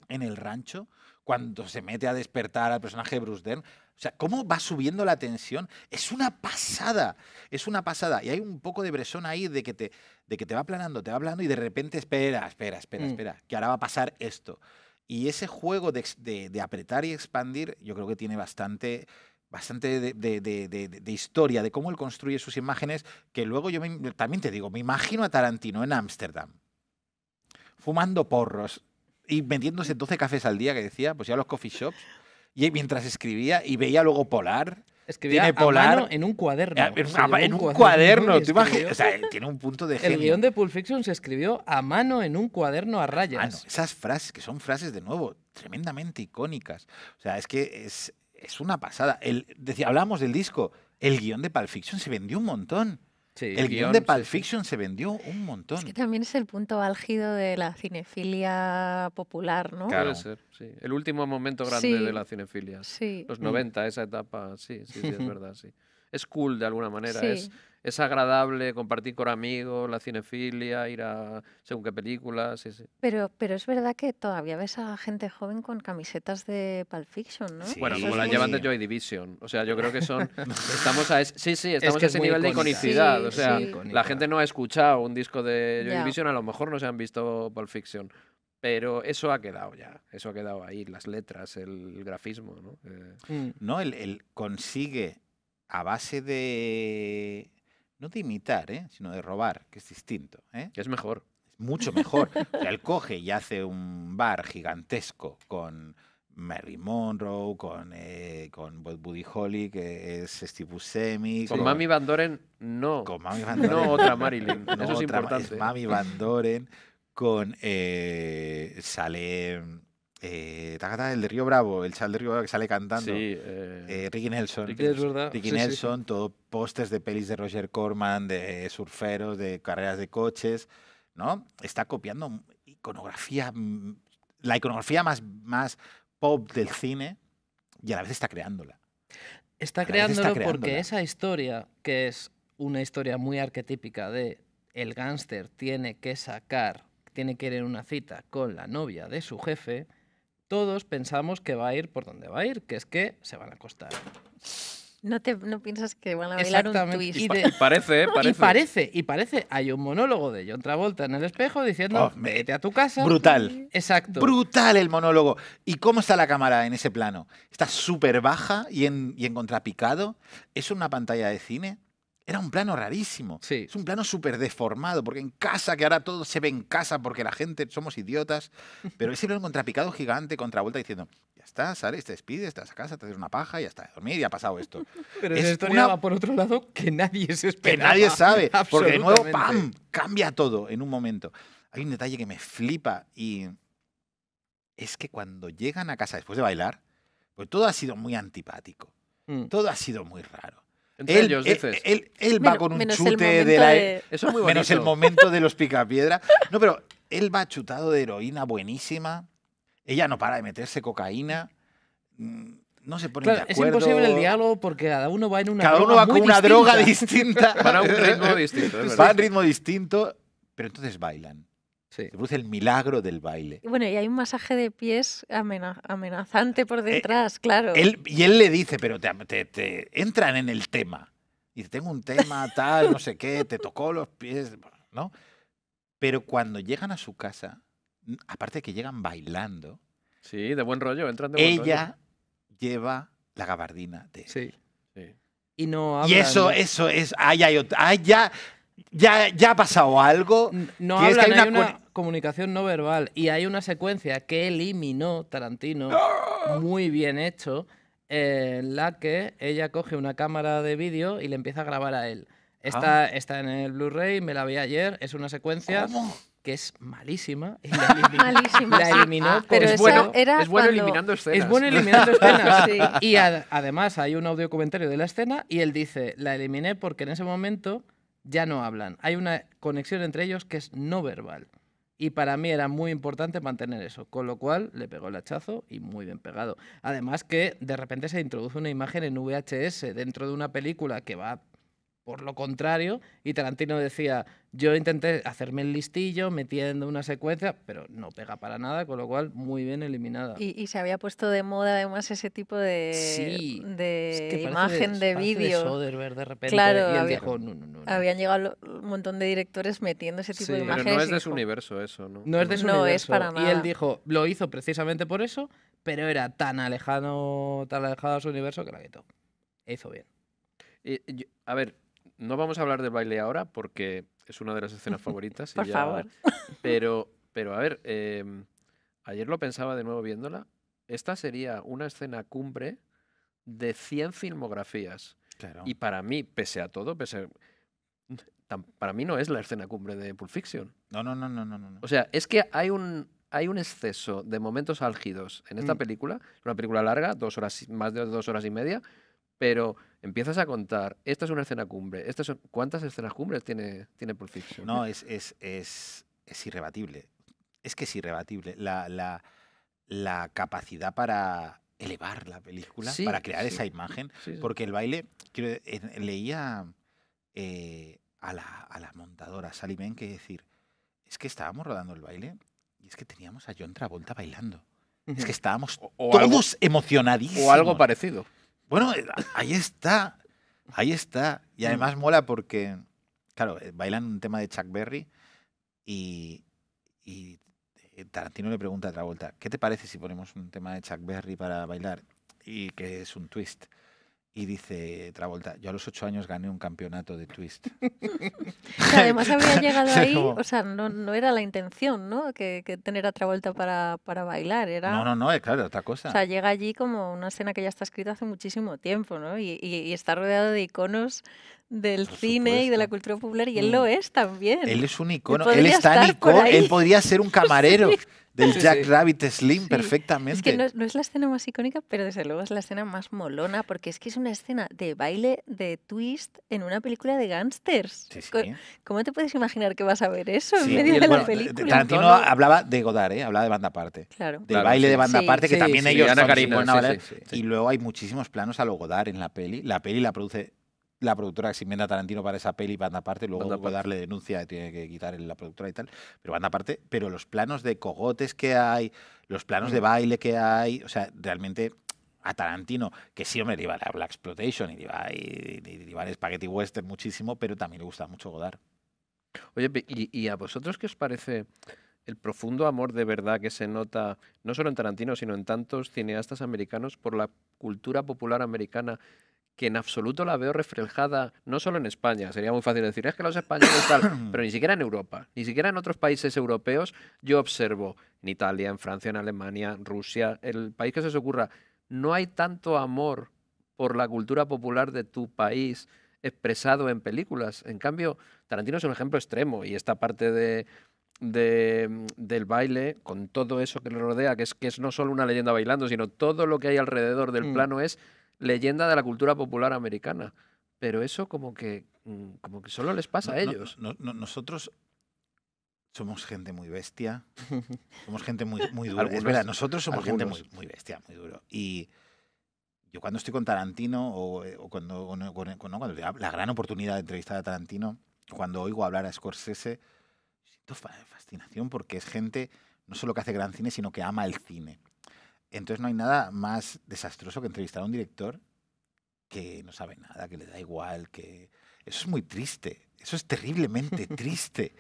en el rancho, cuando se mete a despertar al personaje de Bruce Dern. O sea, cómo va subiendo la tensión. Es una pasada, es una pasada. Y hay un poco de Bresson ahí de que te, de que te va aplanando, te va hablando y de repente espera, espera, espera, Mm. espera, que ahora va a pasar esto. Y ese juego de, ex- de- de apretar y expandir, yo creo que tiene bastante, bastante de, de- de- de- de historia, de cómo él construye sus imágenes, que luego yo me- también te digo, me imagino a Tarantino en Ámsterdam, fumando porros y vendiéndose 12 cafés al día, que decía, pues ya los coffee shops, y mientras escribía y veía luego Polar, Escribía Tiene a polar- mano en un cuaderno. en, un cuaderno, tú imagi- escribió- o sea, tiene un punto de El genio. guion de Pulp Fiction se escribió a mano en un cuaderno a rayas. esas frases, que son frases de nuevo, tremendamente icónicas. O sea, es que es, es una pasada. El, decía, hablábamos del disco, el guion de Pulp Fiction se vendió un montón. Sí, El guion de Pulp sí. Fiction se vendió un montón. Es que también es el punto álgido de la cinefilia popular, ¿no? Claro. Puede ser, sí. El último momento grande Sí. de la cinefilia. Sí. Los Mm. 90, esa etapa, sí, sí, sí, es verdad, sí. Es cool de alguna manera, sí. es, es agradable compartir con amigos, la cinefilia, ir a según qué películas, sí, sí. Pero, pero es verdad que todavía ves a gente joven con camisetas de Pulp Fiction, ¿no? Sí. Bueno, como es la muy- llevan de Joy Division. O sea, yo creo que son. Estamos a, es- sí, sí, estamos que a es ese nivel de iconicidad. Sí, o sea, sí. la gente no ha escuchado un disco de Joy Ya. Division, a lo mejor no se han visto Pulp Fiction. Pero eso ha quedado ya. Eso ha quedado ahí, las letras, el grafismo, ¿no? Eh, Mm. No, él, él consigue a base de. No de imitar, ¿eh? sino de robar, que es distinto. ¿eh? que es mejor. Es mucho mejor. O sea, él coge y hace un bar gigantesco con Mary Monroe, con, eh, con Buddy Holly, que es Steve Buscemi. Con Mami Van Doren, no. con Mami Van Doren. No otra Marilyn. No Eso es otra, importante. Mami Van Doren con eh, sale eh, el de Río Bravo, el chaval de Río Bravo que sale cantando. Sí. eh, eh, Ricky Nelson. Ricky Es verdad. Ricky sí, sí. Nelson, todo pósters de pelis de Roger Corman, de surferos, de carreras de coches, ¿no? Está copiando iconografía, la iconografía más, más pop del cine y a la vez está creándola. Está creándolo creándola. porque esa historia, que es una historia muy arquetípica de el gángster tiene que sacar, tiene que ir en una cita con la novia de su jefe, todos pensamos que va a ir por donde va a ir, que es que se van a acostar. No, te, no piensas que van a bailar un twist. Y parece, ¿eh? Parece. Y parece, y parece, hay un monólogo de John Travolta en el espejo diciendo, Oh, me- vete a tu casa. Brutal. Exacto. Brutal el monólogo. ¿Y cómo está la cámara en ese plano? Está súper baja y en, y en contrapicado. ¿Es una pantalla de cine? Era un plano rarísimo. Sí. Es un plano súper deformado, porque en casa, que ahora todo se ve en casa porque la gente somos idiotas, pero ese plano contrapicado gigante, contravuelta diciendo, ya está, sales, te despides, vas a casa, te haces una paja y ya está, a dormir y ha pasado esto. Pero es esa historia una- va por otro lado que nadie se espera. que nadie sabe, porque de nuevo, ¡pam!, cambia todo en un momento. Hay un detalle que me flipa y es que cuando llegan a casa después de bailar, pues todo ha sido muy antipático, Mm. todo ha sido muy raro. Entre Él, ellos, él- dices. él- él va Menos- con un chute de la... de- Eso es muy bonito. Menos el momento de los picapiedra. No, pero él va chutado de heroína buenísima. Ella no para de meterse cocaína. mm, No se pone Claro, de es acuerdo. imposible el diálogo porque cada uno va en una Cada droga uno va con una distinta. droga distinta. Van a un ritmo distinto, es Va a un ritmo distinto, pero entonces bailan. Sí. Se produce el milagro del baile. Y Bueno, y hay un masaje de pies amena- amenazante por detrás, claro. Eh, Él, y él le dice, pero te, te- te entran en el tema. Y dice, tengo un tema, tal, no sé qué, te tocó los pies, ¿no? Pero cuando llegan a su casa, aparte de que llegan bailando, Sí, de buen rollo, entran de buen rollo. ella lleva la gabardina de él. Sí. Sí. Y no Y hablan, eso, ¿no? eso es, ay, ay, ay, ya, ya, ya ha pasado algo. No que es que hablan, hay hay una una, comunicación no verbal y hay una secuencia que eliminó Tarantino, muy bien hecho, eh, en la que ella coge una cámara de vídeo y le empieza a grabar a él. Está, está en el Blu-ray, me la vi ayer, es una secuencia ¿Cómo? que es malísima. y la eliminó, Malísima, la sí. eliminó Pero es bueno, era es bueno cuando- eliminando escenas. es bueno eliminando escenas. Sí. Y ad- además hay un audio comentario de la escena y él dice, la eliminé porque en ese momento ya no hablan. Hay una conexión entre ellos que es no verbal. Y para mí era muy importante mantener eso. Con lo cual le pegó el hachazo y muy bien pegado. Además que de repente se introduce una imagen en VHS dentro de una película que va por lo contrario. Y Tarantino decía, yo intenté hacerme el listillo metiendo una secuencia, pero no pega para nada, con lo cual muy bien eliminada. Y, y se había puesto de moda además ese tipo de, Sí, de Es que imagen de, parece vídeo. Soderbergh de repente. Claro, y él había- dijo, no, no, no. no. Habían llegado un montón de directores metiendo ese tipo Sí. de Pero Pero imágenes. no es de su dijo, universo eso, ¿no? No es de su No es universo. para Y él nada. dijo, lo hizo precisamente por eso, pero era tan alejado, tan alejado a su universo que la quitó. E hizo bien. Y yo- a ver, no vamos a hablar del baile ahora porque es una de las escenas favoritas. y Por ya- favor. Pero, pero a ver, em, ayer lo pensaba de nuevo viéndola. Esta sería una escena cumbre de 100 filmografías. Claro. Y para mí, pese a todo, pese tam- para mí no es la escena cumbre de Pulp Fiction. No, no, no, no, no, no. O sea, es que hay un, hay un exceso de momentos álgidos en esta Mm. película. Una película larga, dos horas, y- más de dos horas y media. Pero empiezas a contar, esta es una escena cumbre, estas son, ¿cuántas escenas cumbres tiene, tiene Pulp Fiction? No, es, es, es, es irrebatible. Es que es irrebatible. La, la, la capacidad para elevar la película, Sí, para crear sí. esa imagen. Sí. Porque el baile, quiero- en- leía eh, a, la, a la montadora, Sally Ben, que decir, es que estábamos rodando el baile y es que teníamos a John Travolta bailando. Es que estábamos O- o algo- todos emocionadísimos. o algo parecido. Bueno, eh, ahí está. Ahí está. Y Mm. además mola porque, claro, eh, bailan un tema de Chuck Berry y, y eh, Tarantino le pregunta a Travolta, ¿qué te parece si ponemos un tema de Chuck Berry para bailar? Y que es un twist. Y dice Travolta, yo a los ocho años gané un campeonato de twist. Además había llegado ahí, o sea, no, no era la intención, ¿no? Que, que tener a Travolta para, para bailar, era... No, no, no, es claro, otra cosa. O sea, llega allí como una escena que ya está escrita hace muchísimo tiempo, ¿no? Y, y- y está rodeado de iconos del Por cine y de la supuesto. cultura popular, y él lo Mm. es también. Él es un icono, él estar por icono, él podría ser un camarero del Sí, Jack sí. Rabbit Slim Sí. perfectamente. Es que no es, no es la escena más icónica, pero desde luego es la escena más molona, porque es que es una escena de baile de twist en una película de gángsters. Sí, sí. Co- ¿Cómo te puedes imaginar que vas a ver eso en medio de bueno, la película? Tarantino hablaba de Godard, ¿eh? hablaba de banda aparte. Claro. Del Claro, baile sí. de banda Sí, aparte, que sí, también sí, ellos Ana Karina, Y luego hay muchísimos planos a lo Godard en la peli. La peli la produce la productora que se inventa Tarantino para esa peli, banda aparte. Luego Banda aparte. Godard le denuncia, tiene que quitar la productora y tal. Pero banda aparte. Pero los planos de cogotes que hay, los planos de Mm. baile que hay, o sea, realmente a Tarantino, que sí, hombre, le iba a la Black Exploitation y le iba, y, y- iba al Spaghetti Western muchísimo, pero también le gusta mucho Godard. Oye, ¿y, y a vosotros qué os parece el profundo amor de verdad que se nota, no solo en Tarantino, sino en tantos cineastas americanos por la cultura popular americana, que en absoluto la veo reflejada, no solo en España, sería muy fácil decir, es que los españoles tal, pero ni siquiera en Europa, ni siquiera en otros países europeos, yo observo en Italia, en Francia, en Alemania, en Rusia, el país que se os ocurra, no hay tanto amor por la cultura popular de tu país expresado en películas. En cambio, Tarantino es un ejemplo extremo y esta parte de, de, del baile, con todo eso que le rodea, que es, que es no solo una leyenda bailando, sino todo lo que hay alrededor del Mm. plano es leyenda de la cultura popular americana. Pero eso como que, mm, como que solo les pasa a No- ellos. no- no- nosotros somos gente muy bestia, somos gente muy, muy dura. es verdad, nosotros somos gente muy, muy bestia, muy duro. Y yo cuando estoy con Tarantino o, eh, o cuando, o no, cuando la gran oportunidad de entrevistar a Tarantino, cuando oigo hablar a Scorsese, siento fa- fascinación porque es gente no solo que hace gran cine, sino que ama el cine. Entonces no hay nada más desastroso que entrevistar a un director que no sabe nada, que le da igual, que eso es muy triste, eso es terriblemente triste.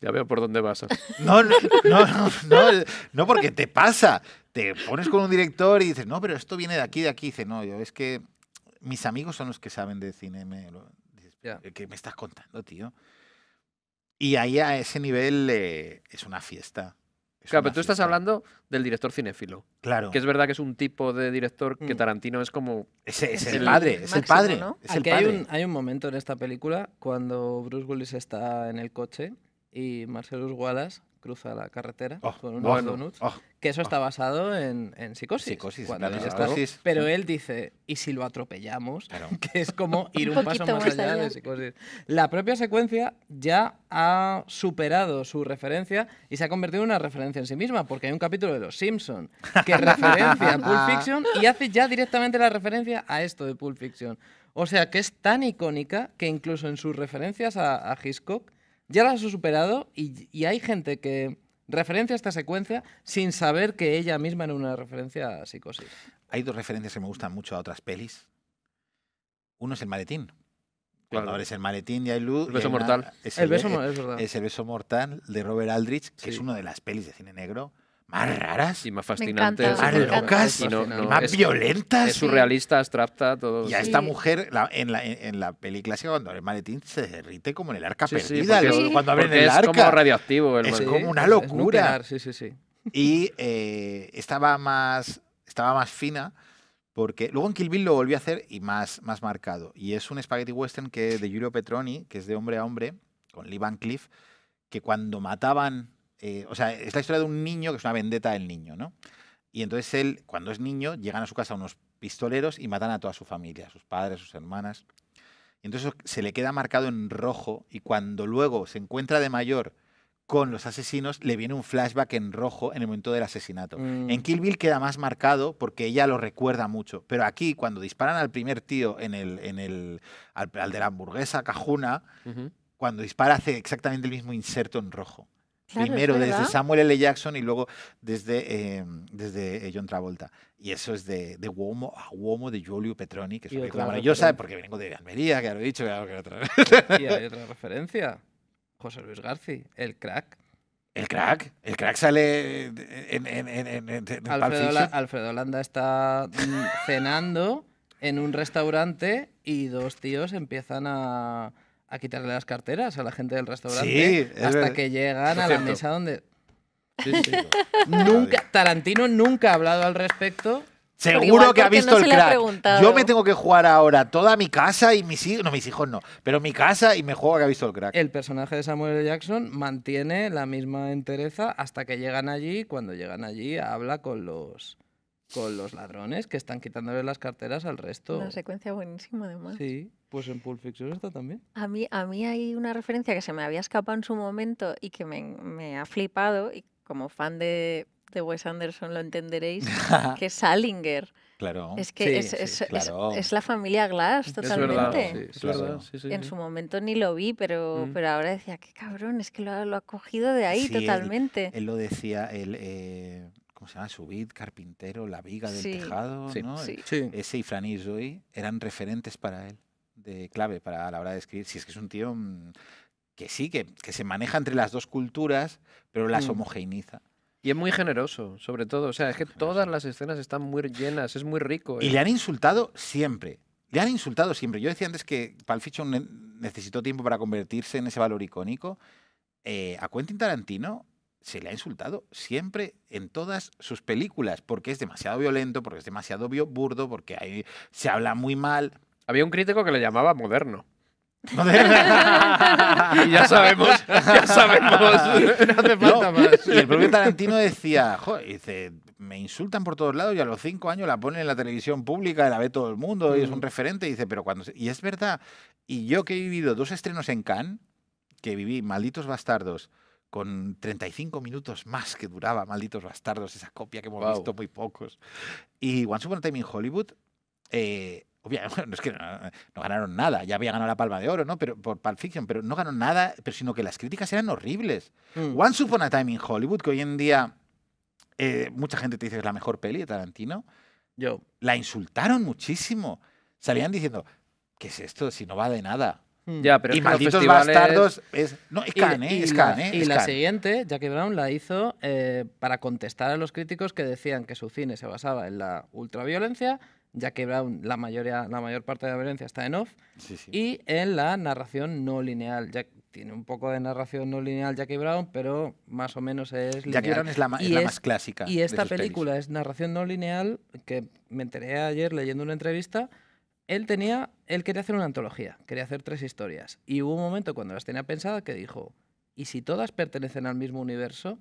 Ya veo por dónde vas. No, no, no, no, no, no, porque te pasa. Te pones con un director y dices, no, pero esto viene de aquí, de aquí. dice, no, yo es que mis amigos son los que saben de cine. Me. ¿Qué me estás contando, tío? Y ahí a ese nivel eh, es una fiesta. Es Claro, pero tú estás hablando del director cinéfilo, Claro, que es verdad que es un tipo de director que Mm. Tarantino es como... es es el el padre, es el padre. ¿no? Es el Aquí hay padre. un, hay un momento en esta película cuando Bruce Willis está en el coche y Marcellus Wallace cruza la carretera Oh, con unos bueno, donuts. oh, Que eso está basado en, en psicosis. psicosis, cuando claro, está- psicosis. Pero él dice, ¿y si lo atropellamos? Claro. Que es como ir Un un, paso más allá, allá. de psicosis. La propia secuencia ya ha superado su referencia y se ha convertido en una referencia en sí misma, porque hay un capítulo de Los Simpson que referencia a Pulp Fiction y hace ya directamente la referencia a esto de Pulp Fiction. O sea que es tan icónica que incluso en sus referencias a, a Hitchcock ya las ha superado y, y hay gente que referencia esta secuencia sin saber que ella misma era una referencia a psicosis. Hay dos referencias que me gustan mucho a otras pelis. Uno es el maletín. Cuando Claro. abres el maletín y hay luz. El beso una- mortal. es El beso es verdad. es el beso mortal de Robert Aldrich, que es una de las pelis de cine negro más raras, Y más Me fascinante. encanta, más locas, Y no- y no, más es- violentas. Es surrealista, abstracta, todo. Y a Sí. esta mujer, la- en, la, en, la peli clásica, cuando abre el maletín, se derrite como en el arca Sí, perdida. cuando abren Porque el es arca. como radioactivo el Es como una es- es locura. nuclear, sí, sí, sí. Y eh, estaba, más, estaba más fina porque luego en Kill Bill lo volvió a hacer y más, más marcado. Y es un spaghetti western que de Giulio Petroni, que es de hombre a hombre, con Lee Van Cleef, que cuando mataban... eh, o sea, es la historia de un niño que es una vendetta del niño, ¿no? Y entonces él, cuando es niño, llegan a su casa unos pistoleros y matan a toda su familia, a sus padres, a sus hermanas. Y entonces se le queda marcado en rojo y cuando luego se encuentra de mayor con los asesinos, le viene un flashback en rojo en el momento del asesinato. Mm. En Kill Bill queda más marcado porque ella lo recuerda mucho. Pero aquí, cuando disparan al primer tío en el, en el, al, al de la hamburguesa cajuna, cuando dispara hace exactamente el mismo inserto en rojo. Claro, Primero desde. Samuel L. Jackson y luego desde, eh, desde John Travolta. Y eso es de, de Uomo a Uomo de Giulio Petroni, que es una película maravillosa referencia. porque vengo de Almería, que ya lo he dicho. que lo- otra- Y hay otra referencia. José Luis García, el crack. El crack, el crack sale en, en, en, en- en- en Pulp Alfredo. La- Alfredo Landa está mm, cenando en un restaurante y dos tíos empiezan a, a quitarle las carteras a la gente del restaurante Sí, hasta verdad. que llegan a la mesa donde Sí, sí. nunca Tarantino nunca ha hablado al respecto. Seguro que ha visto no el ha crack. Yo me tengo que jugar ahora toda mi casa y mis hijos. No, mis hijos no. Pero mi casa y me juego que ha visto el crack. El personaje de Samuel L. Jackson mantiene la misma entereza hasta que llegan allí. Cuando llegan allí habla con los con los ladrones que están quitándole las carteras al resto. Una secuencia buenísima, además. Sí, pues en Pulp Fiction está también. A mí, a mí hay una referencia que se me había escapado en su momento y que me, me ha flipado, y como fan de, de Wes Anderson lo entenderéis, que es Salinger. Claro. Es que Sí, es, sí, es- es- claro. es la familia Glass, Es totalmente. verdad, sí, es Claro. verdad. Sí, sí, En sí. su momento ni lo vi, pero, Mm. pero ahora decía, qué cabrón, es que lo ha, lo ha cogido de ahí Sí, él- totalmente. Él lo decía, el, eh, ¿cómo se llama? Subid, carpintero, la viga del Sí. tejado, Sí. ¿no? Ese y Fran y Zoe eran referentes para él, de clave para a la hora de escribir. Si es que es un tío mm, que sí, que, que se maneja entre las dos culturas, pero las Mm. homogeneiza. Y es muy generoso, sobre todo. O sea, es que todas las escenas están muy llenas, es muy rico. Y ¿eh? le han insultado siempre. Le han insultado siempre. Yo decía antes que Pulp Fiction ne- necesitó tiempo para convertirse en ese valor icónico. Eh, a Quentin Tarantino se le ha insultado siempre en todas sus películas porque es demasiado violento, porque es demasiado burdo, porque se habla muy mal. Había un crítico que le llamaba moderno. No, Y ya sabemos, ya sabemos. No hace No, falta más. Y el propio Tarantino decía, "Joder", dice, me insultan por todos lados y a los cinco años la ponen en la televisión pública y la ve todo el mundo y es un Mm. referente. Y dice, pero cuando... se-". Y es verdad. Y yo que he vivido dos estrenos en Cannes, que viví Malditos Bastardos, con 35 minutos más que duraba Malditos Bastardos, esa copia que hemos visto muy pocos. Y Once Upon a Time in Hollywood, eh, obviamente, no es que no, no ganaron nada, ya había ganado la Palma de Oro, ¿no? Pero por Pulp Fiction, pero no ganó nada, pero sino que las críticas eran horribles. Mm. Once Upon a Time in Hollywood, que hoy en día eh, mucha gente te dice que es la mejor peli de Tarantino, Yo. la insultaron muchísimo. Salían diciendo, ¿qué es esto? Si no va de nada. Mm. Ya, pero y es que los Malditos festivales- Bastardos es... No, es Y la- Cannes, ¿eh? y Es la- Cannes, ¿eh? Y Es la Cannes. siguiente, Jackie Brown la hizo eh, para contestar a los críticos que decían que su cine se basaba en la ultraviolencia. Jackie Brown, la, mayoría, la mayor parte de la violencia está en off. Sí, sí. Y en la narración no lineal. Ya, tiene un poco de narración no lineal Jackie Brown, pero más o menos es lineal. Jackie Brown es la, es la es- más clásica. Y de esta sus pelis. película es narración no lineal, que me enteré ayer leyendo una entrevista. Él tenía, él quería hacer una antología, quería hacer tres historias. Y hubo un momento cuando las tenía pensadas que dijo, ¿y si todas pertenecen al mismo universo?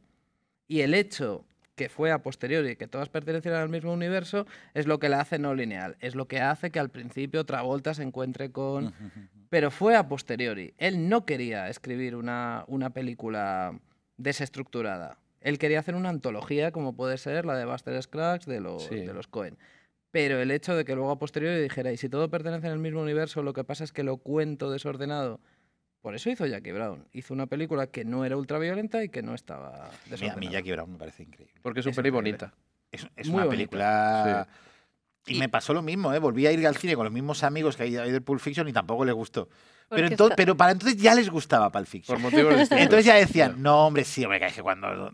Y el hecho que fue a posteriori, que todas pertenecen al mismo universo, es lo que la hace no lineal. Es lo que hace que al principio Travolta se encuentre con pero fue a posteriori. Él no quería escribir una, una película desestructurada. Él quería hacer una antología como puede ser la de Buster Scruggs de los, Sí. de los Cohen. Pero el hecho de que luego a posteriori dijera, y si todo pertenece en el mismo universo, lo que pasa es que lo cuento desordenado. Por eso hizo Jackie Brown. Hizo una película que no era ultraviolenta y que no estaba Mira, a desordenada. mí Jackie Brown me parece increíble. Porque es Es peli increíble. bonita. Es, es Muy una bonita. película... Y, Y- me pasó lo mismo, ¿eh? Volví a ir al cine con los mismos amigos que hay del Pulp Fiction y tampoco les gustó. Pero, Porque ento- está- pero para entonces ya les gustaba Pulp Por Fiction. motivos distintos. Entonces ya decían, no, hombre, sí, hombre, que es que cuando...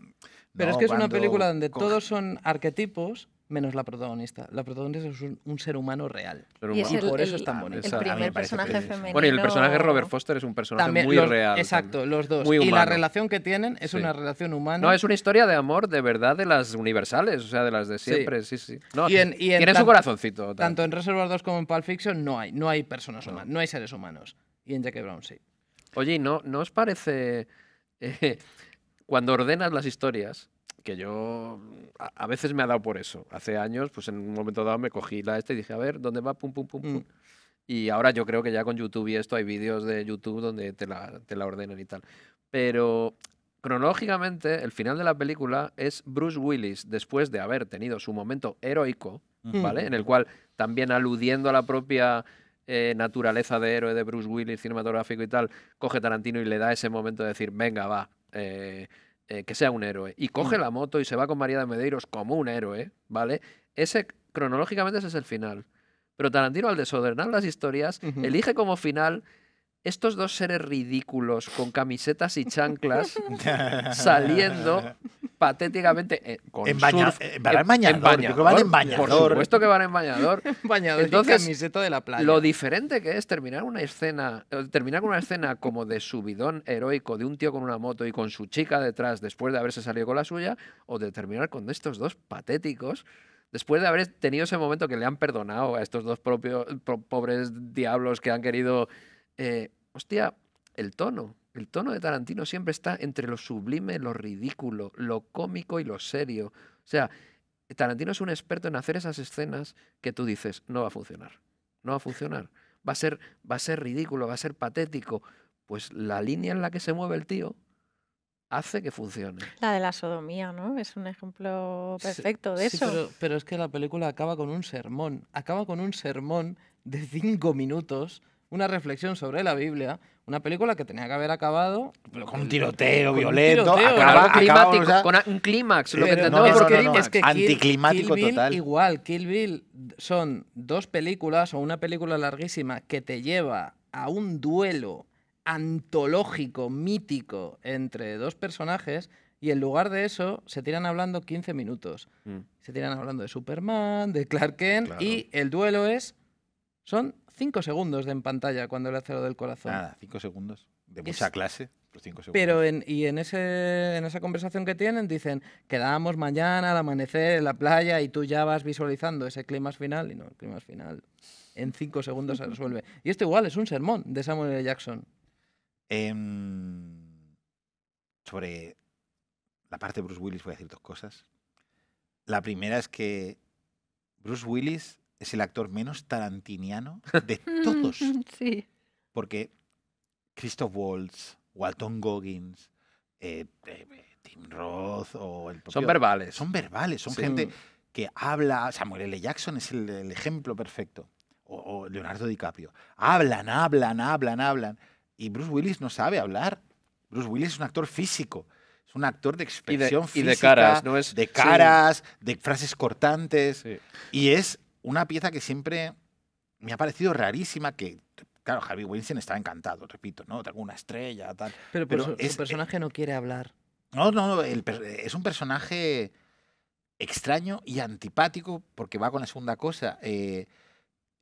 Pero es que es una película donde coge- todos son arquetipos, menos la protagonista. La protagonista es un, un ser humano real. Y es humano. Y por el- eso es tan el- bonito. El primer personaje femenino. Bueno, y el personaje de Robert Foster es un personaje También muy los- real. Exacto, también. los dos. Muy y la relación que tienen es Sí. una relación humana. No, es una historia de amor de verdad de las universales, o sea, de las de siempre, sí, sí. No, Y en- y en tiene su tan- corazoncito. Tanto en Reservoir 2 como en Pulp Fiction no hay, no hay personas No. humanas, no hay seres humanos. Y en Jackie Brown sí. Oye, ¿y no, ¿no os parece eh, cuando ordenas las historias que yo a, a veces me ha dado por eso. Hace años, pues en un momento dado me cogí la esta y dije, a ver, ¿dónde va? Pum, pum, pum, pum. Mm. Y ahora yo creo que ya con YouTube y esto hay vídeos de YouTube donde te la, te la ordenan y tal. Pero cronológicamente, el final de la película es Bruce Willis, después de haber tenido su momento heroico, ¿vale? En el cual también aludiendo a la propia eh, naturaleza de héroe de Bruce Willis cinematográfico y tal, coge Tarantino y le da ese momento de decir, venga, va, eh, eh, que sea un héroe. Y coge la moto y se va con María de Medeiros como un héroe, ¿vale? Ese, cronológicamente ese es el final. Pero Tarantino, al desordenar las historias, elige como final estos dos seres ridículos con camisetas y chanclas saliendo patéticamente eh, con En baña- surf- eh, van en en- bañador, que van en Por bañador. supuesto que van en bañador. Bañador Entonces, y camiseta de la playa. Lo diferente que es terminar una escena, eh, terminar con una escena como de subidón heroico de un tío con una moto y con su chica detrás después de haberse salido con la suya, o de terminar con estos dos patéticos después de haber tenido ese momento que le han perdonado a estos dos propios po- pobres diablos que han querido, eh, hostia, el tono. El tono de Tarantino siempre está entre lo sublime, lo ridículo, lo cómico y lo serio. O sea, Tarantino es un experto en hacer esas escenas que tú dices, no va a funcionar. No va a funcionar. Va a ser, va a ser ridículo, va a ser patético. Pues la línea en la que se mueve el tío hace que funcione. La de la sodomía, ¿no? Es un ejemplo Sí, perfecto de sí, eso. pero, pero es que la película acaba con un sermón. Acaba con un sermón de cinco minutos, una reflexión sobre la Biblia. Una película que tenía que haber acabado Pero con un tiroteo con un violento. tiroteo, Con acaba- algo acaba, climático, o sea, con a- un clímax, lo que entendemos no, no, no, no. clímax. Es que Kill- Anticlimático Kill Bill total. Igual, Kill Bill son dos películas o una película larguísima que te lleva a un duelo antológico, mítico entre dos personajes y en lugar de eso se tiran hablando 15 minutos. Mm. Se tiran hablando de Superman, de Clark Kent Claro. y el duelo es son 5 segundos de en pantalla cuando le hace lo del corazón. Nada, cinco segundos. De Es- mucha clase, los cinco segundos. Pero en, y en, ese, en esa conversación que tienen dicen, quedamos mañana al amanecer en la playa y tú ya vas visualizando ese clima final y no, el clima final en cinco segundos se resuelve. Y esto igual es un sermón de Samuel L. Jackson. Em, sobre la parte de Bruce Willis voy a decir dos cosas. La primera es que Bruce Willis es el actor menos tarantiniano de todos. Sí. Porque Christoph Waltz, Walton Goggins, eh, eh, Tim Roth o el Son verbales. Son verbales, son Sí. gente que habla. Samuel L. Jackson es el, el ejemplo perfecto. O, o Leonardo DiCaprio. Hablan, hablan, hablan, hablan. Y Bruce Willis no sabe hablar. Bruce Willis es un actor físico. Es un actor de y, de, expresión y física. de caras, ¿no? Es, de sí, caras, de frases cortantes. sí. Y es una pieza que siempre me ha parecido rarísima. Que, claro, Harvey Weinstein estaba encantado, repito, ¿no? Tengo una estrella, tal. Pero, Pero su, su es- eh, personaje no quiere hablar. No, no, no, el es un personaje extraño y antipático porque va con la segunda cosa. eh,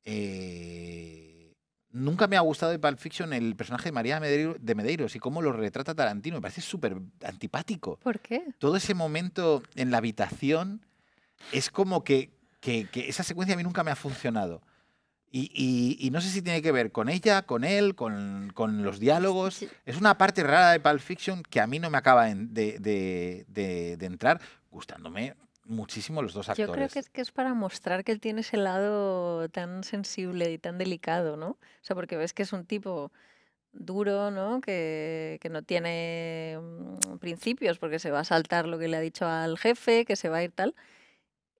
eh, nunca me ha gustado de Pulp Fiction el personaje de María Medeiro- de Medeiros y cómo lo retrata Tarantino. Me parece súper antipático. ¿Por qué? Todo ese momento en la habitación es como que, que- que esa secuencia a mí nunca me ha funcionado. Y, y- y no sé si tiene que ver con ella, con él, con, con los diálogos. Sí. Es una parte rara de Pulp Fiction que a mí no me acaba de, de- de- de entrar, gustándome muchísimo los dos actores. Yo creo que es, que es para mostrar que él tiene ese lado tan sensible y tan delicado, ¿no? O sea, porque ves que es un tipo duro, ¿no? Que, que no tiene mm, principios porque se va a saltar lo que le ha dicho al jefe, que se va a ir tal.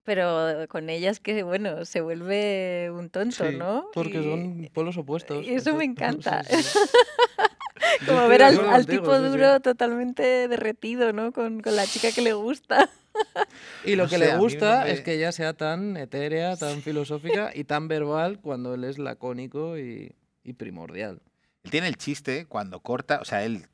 Pero con ella es que, bueno, se vuelve un tonto, Sí, ¿no? Porque Y- son polos opuestos. y eso me encanta. Sí, sí. Como ver al, al tipo sí, sí. duro totalmente derretido, ¿no? Con, con la chica que le gusta. Y lo No que sé, a le gusta me- es que ella sea tan etérea, tan filosófica y tan verbal cuando él es lacónico y, y primordial. Él tiene el chiste cuando corta, o sea, él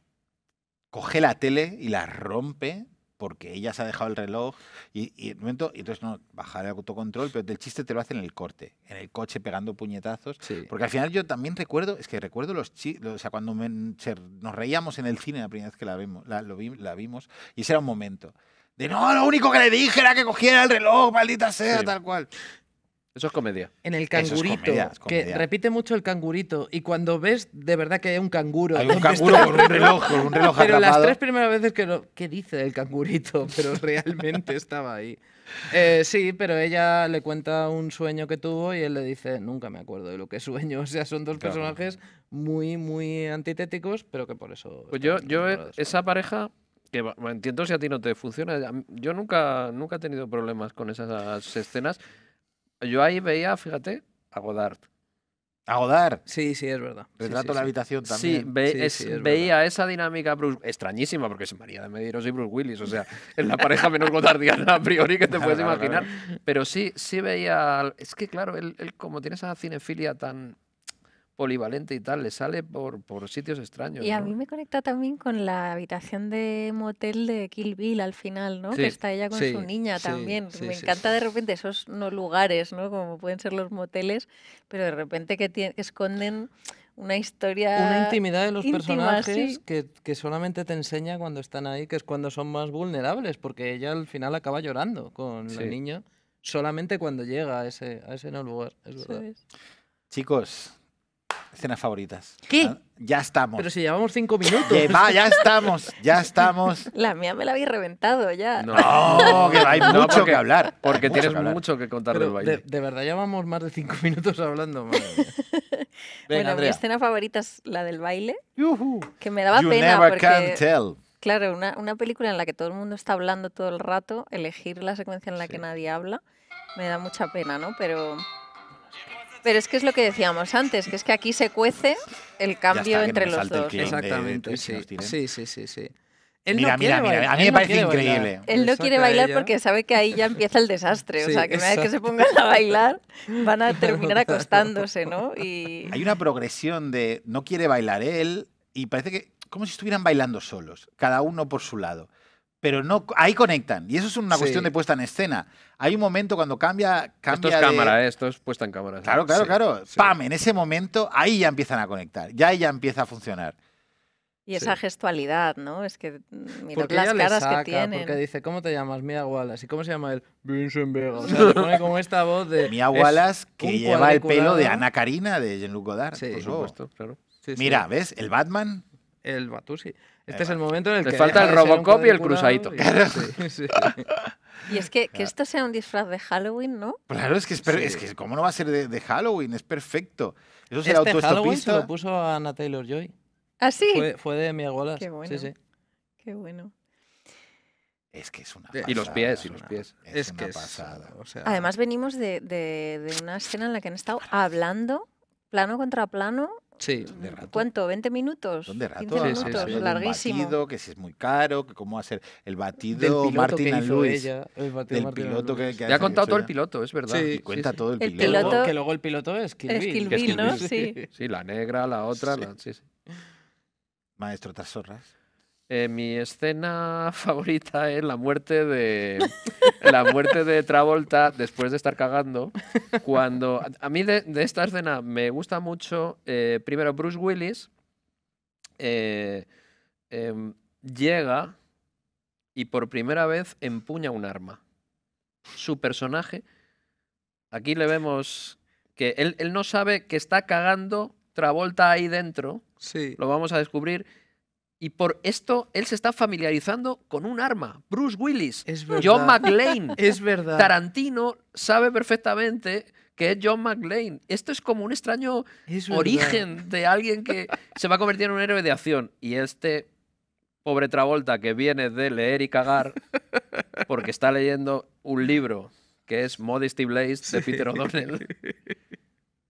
coge la tele y la rompe porque ella se ha dejado el reloj y, y momento, y entonces no, bajar el autocontrol, pero el chiste te lo hace en el corte, en el coche pegando puñetazos. Sí. Porque al final yo también recuerdo, es que recuerdo los chistes, o sea, cuando me- se- nos reíamos en el cine la primera vez que la, vimos, la, lo vi- la vimos, y ese era un momento de no, lo único que le dije era que cogiera el reloj, maldita sea, Sí. tal cual. Eso es comedia. En el Eso es cangurito, comedia, es que comedia. repite mucho el cangurito. Y cuando ves de verdad que hay un canguro. Hay un canguro con un reloj, con un reloj Pero las atrapado. tres primeras veces que lo. ¿Qué dice el cangurito? Pero realmente estaba ahí. Eh, sí, pero ella le cuenta un sueño que tuvo y él le dice, nunca me acuerdo de lo que sueño. O sea, son dos Claro. personajes muy, muy antitéticos, pero que por eso. Pues yo, yo esa pareja, que bueno, entiendo si a ti no te funciona, yo nunca, nunca he tenido problemas con esas escenas. Yo ahí veía, fíjate, a Godard. A Godard. Sí, sí, es verdad. Retrato sí, de la sí. habitación Sí, también. ve- Sí, es- sí, es veía esa dinámica Bruce, extrañísima, porque es María de Medeiros y Bruce Willis, o sea, es la pareja menos godardiana a priori que te Claro, puedes claro, imaginar. Pero sí, sí veía. Es que, claro, él, él como tiene esa cinefilia tan polivalente y tal, le sale por, por sitios extraños. Y a ¿no? mí me conecta también con la habitación de motel de Kill Bill al final, ¿no? Sí, Que está ella con sí, su niña sí, también. sí, me sí, encanta sí. de repente esos no lugares, ¿no? Como pueden ser los moteles, pero de repente que, que esconden una historia. Una intimidad de los íntima, personajes sí. que, que solamente te enseña cuando están ahí, que es cuando son más vulnerables, porque ella al final acaba llorando con la Sí. niña solamente cuando llega a ese, a ese no lugar. Es Eso verdad. es. Chicos, escenas favoritas. ¿Qué? Ah, Ya estamos. Pero si llevamos cinco minutos. Que va, ya estamos, ya estamos. La mía me la habéis reventado ya. No, que hay No, mucho porque- que hablar. Porque mucho tienes que hablar. mucho que contar Pero del baile. de, de verdad llevamos más de cinco minutos hablando. madre mía. Venga, bueno, mi Andrea. escena favorita es la del baile, Yujú. que me daba You pena never can porque, tell. claro, una, una película en la que todo el mundo está hablando todo el rato, elegir la secuencia en la que Sí. nadie habla, me da mucha pena, ¿no? Pero, pero es que es lo que decíamos antes, que es que aquí se cuece el cambio está, entre los dos. Exactamente, que sí. Sí, sí, sí, sí. Él Mira, no quiere mira, mira, bailar, a mí él me no parece increíble. bailar. Él no quiere bailar porque sabe que ahí ya empieza el desastre. Sí, o sea, que una vez que se pongan a bailar, van a terminar acostándose, ¿no? Y Hay una progresión de no quiere bailar él y parece que como si estuvieran bailando solos, cada uno por su lado. Pero no, ahí conectan. Y eso es una Sí. cuestión de puesta en escena. Hay un momento cuando cambia, Esto cambia es de- cámara, ¿eh? esto es puesta en cámara. sí. Claro, claro, Sí, claro. sí. ¡Pam! En ese momento, ahí ya empiezan a conectar. Ya ahí ya empieza a funcionar. Y esa Sí. gestualidad, ¿no? Es que mm, mirad Porque las ella le caras saca, que tienen. porque dice, ¿cómo te llamas? Mia Wallace. ¿Y cómo se llama él? Vincent Vega. O sea, le pone como esta voz de... Mia Wallace, que lleva el pelo de. Ana Karina de Jean-Luc Godard. Sí, por supuesto, claro. Sí, sí. Mira, ¿ves? El Batman. El Batusi. Este es el momento en el Le que. falta el Robocop y el cruzadito. y- sí, sí. Y es que, que esto sea un disfraz de Halloween, ¿no? Claro, es que es, es que ¿cómo no va a ser de, de Halloween? Es perfecto. Eso Este será Halloween se autoestopista. lo puso a Anna Taylor Joy. Ah, sí. Fue, fue de Mia Wallace. Qué bueno. Sí, sí. Qué bueno. Es que es una Y pasada. los pies, y los una- pies. Es, Es una que es. pasada. o sea, Además venimos de, de- de una escena en la que han estado hablando, plano contra plano, Sí. De rato. ¿cuánto? ¿20 minutos? ¿Dónde rato? 15 Sí, sí, minutos, sí. Hablando de un larguísimo. batido, que si es muy caro, que cómo va a ser el batido piloto Martin que and hizo Lewis. ella. El batido Del Martin and piloto que, Lewis. que Ya ha contado todo el piloto, es verdad. Sí. Y cuenta todo el El piloto. Que luego- piloto- Que luego el piloto es Kill Es Bill. Kill Que es Bill, Kill ¿no? Bill. Sí. Sí, la negra, la otra, Sí. la- sí, sí. Maestro Tasorras. Eh, mi escena favorita es la muerte de la muerte de Travolta después de estar cagando. Cuando a, mí de, de esta escena me gusta mucho eh, primero Bruce Willis eh, em, llega y por primera vez empuña un arma. Su personaje aquí le vemos que él, él no sabe que está cagando Travolta ahí dentro Sí. lo vamos a descubrir. Y por esto él se está familiarizando con un arma. Bruce Willis, Es. John McClane. Es verdad. Tarantino sabe perfectamente que es John McClane. Esto es como un extraño origen de alguien que se va a convertir en un héroe de acción. Y este pobre Travolta que viene de leer y cagar porque está leyendo un libro que es Modesty Blaze de. Peter O'Donnell.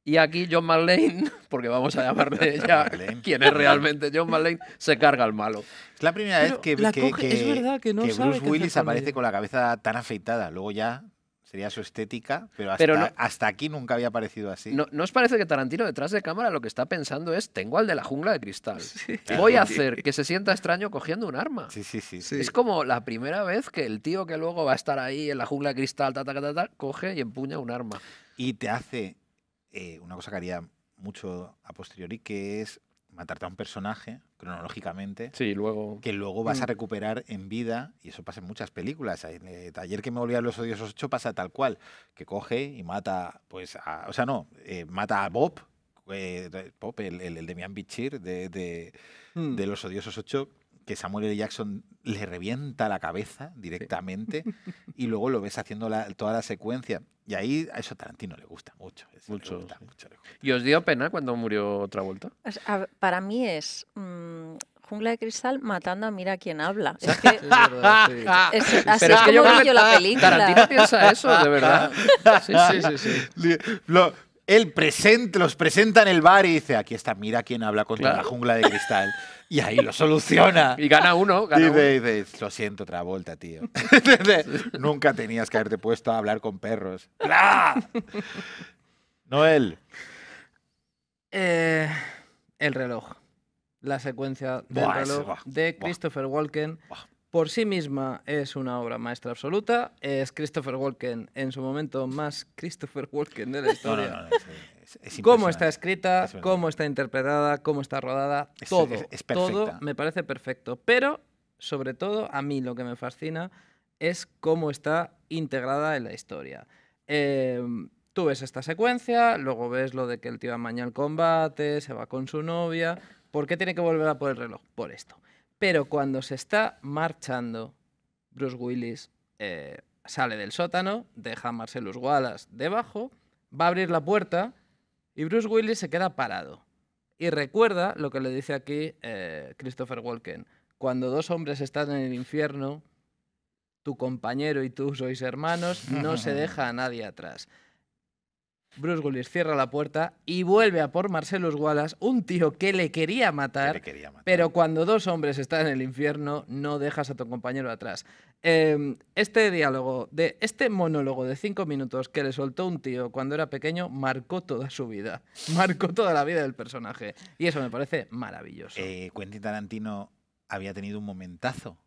Y aquí John McClane, porque vamos a llamarle ya quién es realmente John McClane, se carga al malo. Es la primera vez que, la que- coge- que- es verdad que no que sabe Bruce Willis aparece con la cabeza tan afeitada. Luego ya sería su estética, pero hasta, Pero no- hasta aquí nunca había aparecido así. ¿No, ¿No os parece que Tarantino detrás de cámara lo que está pensando es, tengo al de la jungla de cristal? Voy a hacer que se sienta extraño cogiendo un arma. Sí, sí, sí. Sí. Es como la primera vez que el tío que luego va a estar ahí en la jungla de cristal, ta, ta, ta, ta, ta, coge y empuña un arma. Y te hace eh, una cosa que haría mucho a posteriori, que es matarte a un personaje cronológicamente Sí, luego. que luego vas a Mm. recuperar en vida, y eso pasa en muchas películas. En, eh, ayer que me a los odiosos 8 pasa tal cual, que coge y mata, pues, a- o sea, no, eh, mata a Bob, eh, de- Bob, el, el, el Demian Bichir de, de, Mm. de los odiosos 8, que Samuel L. Jackson le revienta la cabeza directamente y luego lo ves haciendo la- toda la secuencia. Y ahí a eso Tarantino le gusta mucho. eso le Mucho, gusta sí. mucho, le gusta. ¿Y os dio pena cuando murió otra vuelta? Para mí es mm, Jungla de Cristal matando a Mira quién habla. Es Es que verdad, sí. es, así Pero es es que yo creo que la película. Tarantino piensa eso, de verdad. Sí, sí, sí. Lo- él presenta, los presenta en el bar y dice, aquí está, mira quién habla contra la Claro. jungla de cristal. Y ahí lo soluciona. Y gana uno, gana uno. Dice, dice, lo siento, Travolta, tío. Nunca tenías que haberte puesto a hablar con perros. ¡Bla! Noel. Eh, el reloj. La secuencia del Buah, ese, reloj buah, de buah. Christopher Walken. Buah. Por sí misma es una obra maestra absoluta. Es Christopher Walken en su momento más Christopher Walken de la historia. no, no, no, es- es- Cómo está escrita, Es cómo está interpretada, cómo está rodada, todo, todo me parece perfecto. Pero, sobre todo, a mí lo que me fascina es cómo está integrada en la historia. Em, tú ves esta secuencia, luego ves lo de que el tío amaña el combate, se va con su novia. ¿Por qué tiene que volver a por el reloj? Por esto. Pero cuando se está marchando, Bruce Willis eh, sale del sótano, deja a Marcellus Wallace debajo, va a abrir la puerta y Bruce Willis se queda parado. Y recuerda lo que le dice aquí eh, Christopher Walken. Cuando dos hombres están en el infierno, tu compañero y tú sois hermanos, no se deja a nadie atrás. Bruce Willis cierra la puerta y vuelve a por Marcellus Wallace, un tío que le quería Que matar, le quería matar. pero cuando dos hombres están en el infierno, no dejas a tu compañero atrás. Eh, este diálogo, de este monólogo de cinco minutos que le soltó un tío cuando era pequeño, marcó toda su vida. Marcó toda la vida del personaje. Y eso me parece maravilloso. Eh, Quentin Tarantino había tenido un momentazo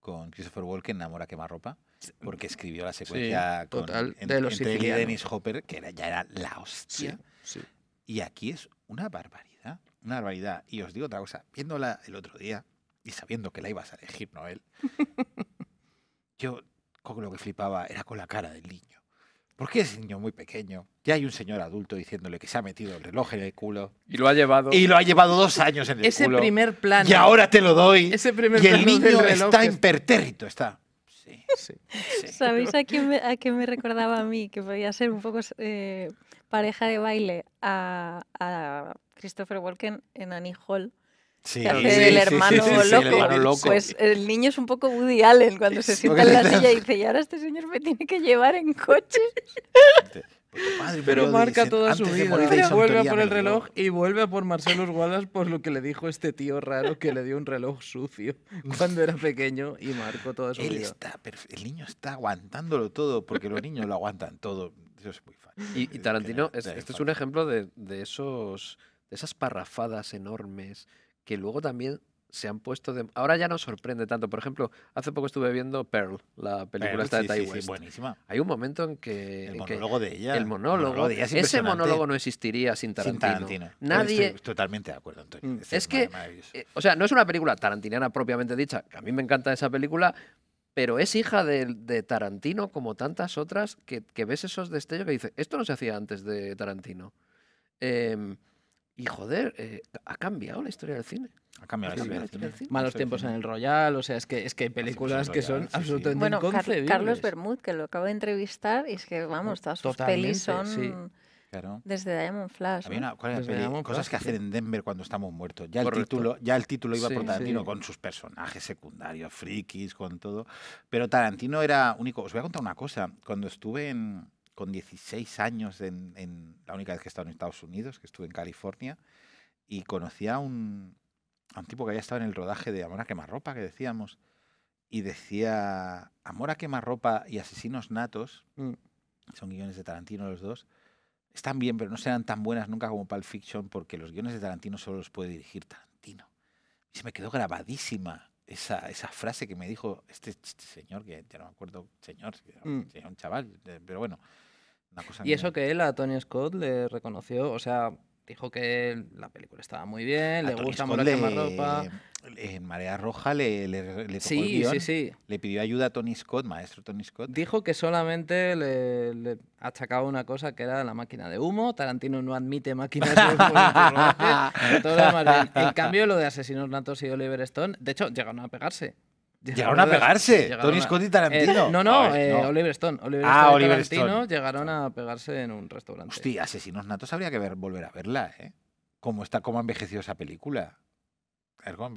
con Christopher Walken en Amor a quemarropa, porque escribió la secuencia con, total, en- de los entre él y. Dennis Hopper, que era, ya era la Sí, hostia. sí. Y aquí es una barbaridad, una barbaridad. Y os digo otra cosa, viéndola el otro día y sabiendo que la ibas a elegir, Noel, yo con lo que flipaba era con la cara del niño. Porque es niño muy pequeño. Ya hay un señor adulto diciéndole que se ha metido el reloj en el culo. Y lo ha llevado. Y lo ha llevado dos años en el Ese culo. primer plano. Y ahora te lo doy. Ese primer y el plano niño está impertérrito, está. Sí, Sí. sí. ¿Sabéis a quién, me, a quién me recordaba a mí? Que podía ser un poco eh, pareja de baile a, a Christopher Walken en Annie Hall. Sí, que hace sí, el sí, hermano sí, sí, sí, loco. el hermano loco. Pues el niño es un poco Woody Allen cuando se sienta en la silla y dice, y ahora este señor me tiene que llevar en coche. Padre Pero marca disen- toda su vida. morir vuelve a por el reloj y vuelve a por Marcellus Wallace por lo que le dijo este tío raro que le dio un reloj sucio cuando era pequeño y marcó toda su Él vida. está, el niño está aguantándolo todo, porque los niños lo aguantan todo. Eso es muy fan. Y, y Tarantino, es- este es un ejemplo de, de esos, de esas parrafadas enormes que luego también se han puesto de... Ahora ya no sorprende tanto. Por ejemplo, hace poco estuve viendo Pearl, la película Pero esta de sí, Ty sí, sí, buenísima. Hay un momento en que... El en que monólogo de ella. el monólogo, de ella es ese monólogo no existiría sin Sin Tarantino. Tarantino. Nadie... Estoy totalmente de acuerdo, Antonio. Mm. Es que, eh, o sea, no es una película tarantiniana propiamente dicha, que a mí me encanta esa película, pero es hija de, de Tarantino como tantas otras que, que ves esos destellos que dices, esto no se hacía antes de Tarantino. Em, y joder, eh, ha cambiado la historia del cine. Ha cambiado ha la cambiado la historia del cine. Malos tiempos en el Royal, o sea, es que, es que hay películas que son sí, absolutamente Bueno, Car- inconcebibles. Carlos Bermud, que lo acabo de entrevistar, y es que, vamos, todas sus pelis son Totalmente, sí. Claro. desde Diamond Flash. Había una, ¿cuál era la Desde peli? Diamond Cosas que hacer en Denver cuando estamos muertos. Ya el, título, ya el título iba Sí, por Tarantino sí. con sus personajes secundarios, frikis, con todo. Pero Tarantino era único. Os voy a contar una cosa. Cuando estuve en, con 16 años, en, en la única vez que he estado en Estados Unidos, que estuve en California, y conocí a un, a un tipo que había estado en el rodaje de Amor a quemarropa, que decíamos, y decía, Amor a quemarropa y Asesinos natos, Mm. son guiones de Tarantino los dos, están bien, pero no serán tan buenas nunca como Pulp Fiction porque los guiones de Tarantino solo los puede dirigir Tarantino. Y se me quedó grabadísima esa, esa frase que me dijo este señor, que ya no me acuerdo, señor, Mm. era un chaval, eh, pero bueno, una cosa Y eso que él a Tony Scott le reconoció, o sea, dijo que la película estaba muy bien, A le Tony gusta Scott quemar ropa. En Marea Roja le, le, le tocó el Sí, guion, sí, sí. le pidió ayuda a Tony Scott, maestro Tony Scott. Dijo que solamente le, le achacaba una cosa que era la máquina de humo. Tarantino no admite máquinas de humo. todo. En cambio, lo de Asesinos Natos y Oliver Stone, de hecho, llegaron a pegarse. Llegaron a pegarse, llegaron Tony a- Scott y Eh, Tarantino. no, no, eh, no. Oliver Stone. Oliver Ah, Stone y Oliver Tarantino Stone. llegaron a pegarse en un restaurante. Hostia, Asesinos Natos habría que ver, volver a verla, ¿eh? ¿Cómo está, cómo ha envejecido esa película?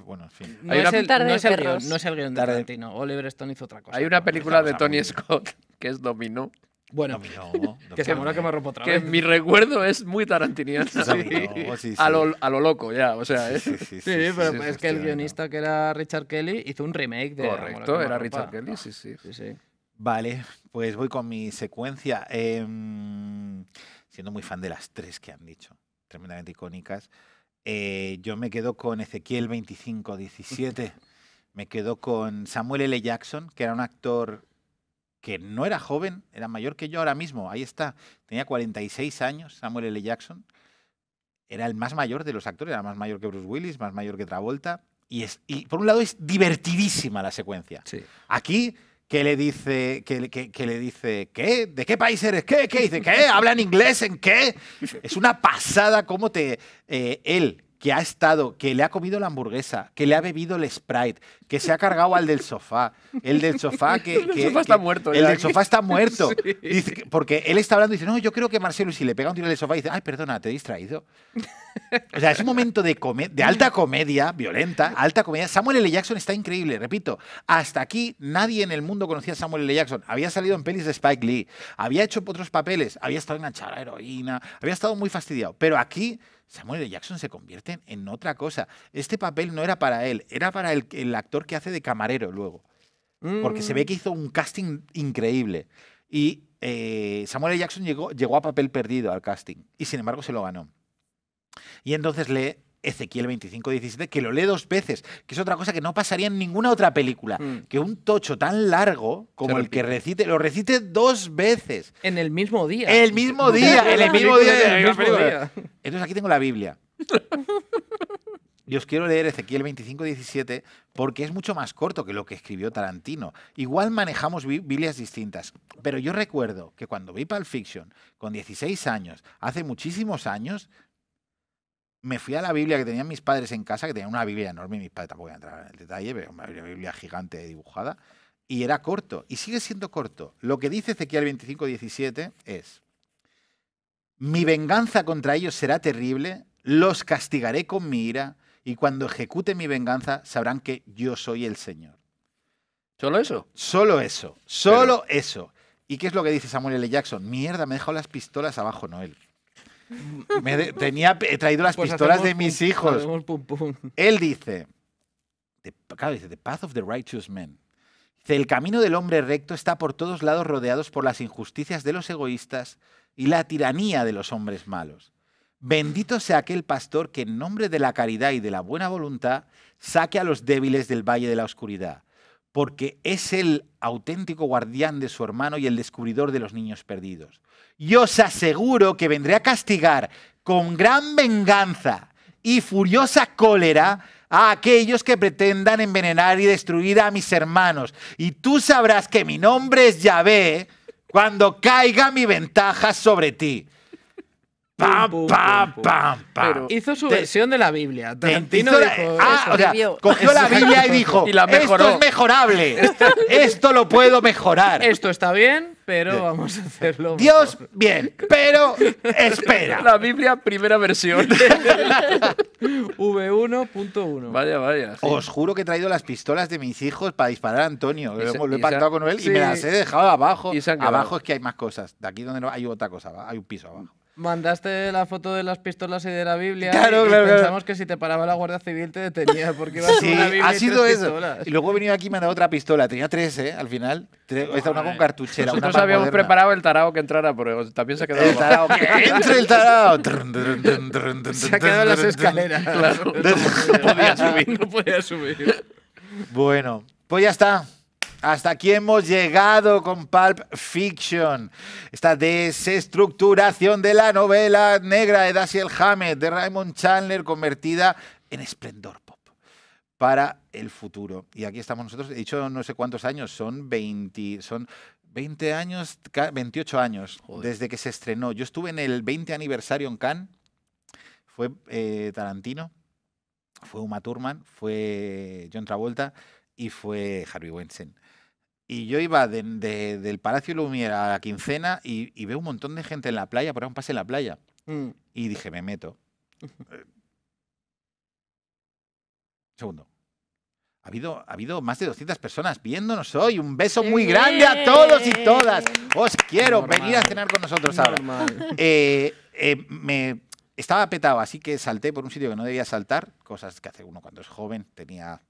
Bueno, en fin. No, Hay es una- el, Tarde no de es el perros. guion, no es el guion de Tarde- Tarantino. Oliver Stone hizo otra cosa. Hay una película de Tony Scott que es Dominó, Bueno, que se que me rompo otra que vez. en mi recuerdo es muy tarantiniana. Dominó, sí, sí. A, lo, a lo loco ya, o sea, Sí, es sí, sí, Sí, sí, pero es que el guionista que era Richard Kelly hizo un remake de correcto, era Richard Kelly, sí, sí. Sí, sí. Vale, pues voy con mi secuencia. Em, siendo muy fan de las tres que han dicho, tremendamente icónicas, eh, yo me quedo con Ezequiel 2517. Me quedo con Samuel L. Jackson, que era un actor que no era joven, era mayor que yo ahora mismo. Ahí está, tenía 46 años, Samuel L. Jackson. Era el más mayor de los actores, era más mayor que Bruce Willis, más mayor que Travolta. Y, es, y por un lado es divertidísima la secuencia. Sí. Aquí, que le dice, que- que le dice, ¿qué? ¿De qué país eres? ¿Qué? ¿Qué? Dice, ¿qué? ¿Hablan inglés? ¿En qué? Es una pasada cómo te... eh, él, que ha estado, que le ha comido la hamburguesa, que le ha bebido el Sprite, que se ha cargado al del sofá, el del sofá que... El del sofá está muerto El del sofá está muerto. Porque él está hablando y dice, no, yo creo que Marcelo, si le pega un tiro en el sofá, dice, ay, perdona, te he distraído. O sea, es un momento de alta comedia, violenta, alta comedia. Samuel L. Jackson está increíble, repito. Hasta aquí nadie en el mundo conocía a Samuel L. Jackson. Había salido en pelis de Spike Lee, había hecho otros papeles, había estado enganchado a la heroína, había estado muy fastidiado. Pero aquí Samuel L. Jackson se convierte en otra cosa. Este papel no era para él, era para el, el actor que hace de camarero luego. Porque se Mm. ve que hizo un casting increíble. Y eh, Samuel L. Jackson llegó, llegó a papel perdido al casting. Y sin embargo se lo ganó. Y entonces lee Ezequiel 25-17, que lo lee dos veces, que es otra cosa que no pasaría en ninguna otra película. Mm. Que un tocho tan largo como el que recite, lo recite dos veces. En el mismo día. El mismo día, en el mismo día de la misma día. Entonces aquí tengo la Biblia. Y os quiero leer Ezequiel 25-17 porque es mucho más corto que lo que escribió Tarantino. Igual manejamos bi- Biblias distintas, pero yo recuerdo que cuando vi Pulp Fiction con 16 años, hace muchísimos años, me fui a la Biblia que tenían mis padres en casa, que tenían una Biblia enorme, mis padres tampoco voy a entrar en el detalle, pero una Biblia gigante dibujada, y era corto, y sigue siendo corto. Lo que dice Ezequiel 25-17 es, mi venganza contra ellos será terrible, los castigaré con mi ira, y cuando ejecute mi venganza sabrán que yo soy el Señor. ¿Solo eso? Solo eso, solo eso. ¿Y qué es lo que dice Samuel L. Jackson? Mierda, me he dejado las pistolas abajo, Noel. Me de- tenía, he traído las Pues pistolas de mis pum- hijos. hacemos pum, pum. Él dice, the- claro, dice, The path of the righteous man. Dice, el camino del hombre recto está por todos lados rodeados por las injusticias de los egoístas y la tiranía de los hombres malos. Bendito sea aquel pastor que en nombre de la caridad y de la buena voluntad saque a los débiles del valle de la oscuridad, porque es el auténtico guardián de su hermano y el descubridor de los niños perdidos. Y os aseguro que vendré a castigar con gran venganza y furiosa cólera a aquellos que pretendan envenenar y destruir a mis hermanos. Y tú sabrás que mi nombre es Yahvé cuando caiga mi ventaja sobre ti. Pam, Pum, pum, pam, pum, pam, pam. Pero- Hizo su Te- versión de la Biblia. Tarantino hizo la- dijo, ah, o sea, cogió la Biblia y dijo, Y la esto mejoró". es mejorable, esto lo puedo mejorar. Esto está bien, pero vamos a hacerlo. Dios, mejor". bien, pero espera. La Biblia, primera versión. V1.1. vaya, vaya. sí. Os juro que he traído las pistolas de mis hijos para disparar a Antonio. Lo, se- hemos- lo he pactado con él y me las he dejado abajo. Y. Abajo es que hay más cosas. De aquí donde no hay otra cosa, hay un piso abajo. Mandaste la foto de las pistolas y de la Biblia. Claro, y claro, claro. pensamos que si te paraba la Guardia Civil te detenía porque ibas con Sí, una Biblia ha y sido tres eso. pistolas. Y luego he venido aquí y me han dado otra pistola. Tenía tres, ¿eh? Al final. Tres- esta una con cartuchera. una Nosotros más habíamos moderna. preparado el tarao que entrara, pero también se ha quedado El tarao, que entre el tarao. Se ha quedado en las escaleras. Claro, no podía subir. No podía subir. Bueno, pues ya está. Hasta aquí hemos llegado con Pulp Fiction. Esta desestructuración de la novela negra de Dashiell Hammett, de Raymond Chandler, convertida en esplendor pop para el futuro. Y aquí estamos nosotros, he dicho no sé cuántos años, son 20, son 20 años, ca- 28 años Joder. desde que se estrenó. Yo estuve en el 20 aniversario en Cannes, fue eh, Tarantino, fue Uma Thurman, fue John Travolta y fue Harvey Weinstein. Y yo iba de- de- del Palacio Lumière a la quincena y, y veo un montón de gente en la playa, por ahí un pase en la playa. Mm. Y dije, me meto. Eh, Segundo. Ha habido, ha habido más de 200 personas viéndonos hoy. Un beso ¡Qué muy grande a todos y todas. Os quiero Normal. venir a cenar con nosotros ahora. Eh, eh, me estaba petado, así que salté por un sitio que no debía saltar, cosas que hace uno cuando es joven, tenía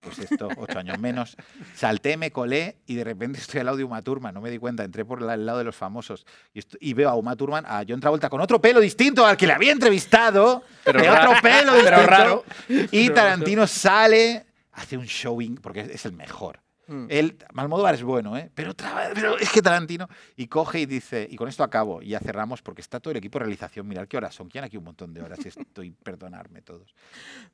pues esto, ocho años menos. Salté, me colé y de repente estoy al lado de Uma Thurman, no me di cuenta, entré por el lado de los famosos y, veo a Uma Thurman, a John Travolta con otro pelo distinto al que le había entrevistado, Pero de raro. otro pelo Pero distinto, raro. y Tarantino sale, hace un showing, porque es el mejor. Mm. El Almodóvar es bueno, ¿eh? Pero, pero es que Tarantino. Y coge y dice, y con esto acabo, y ya cerramos, porque está todo el equipo de realización. Mirad qué horas son, que aquí un montón de horas y estoy, perdonarme todos.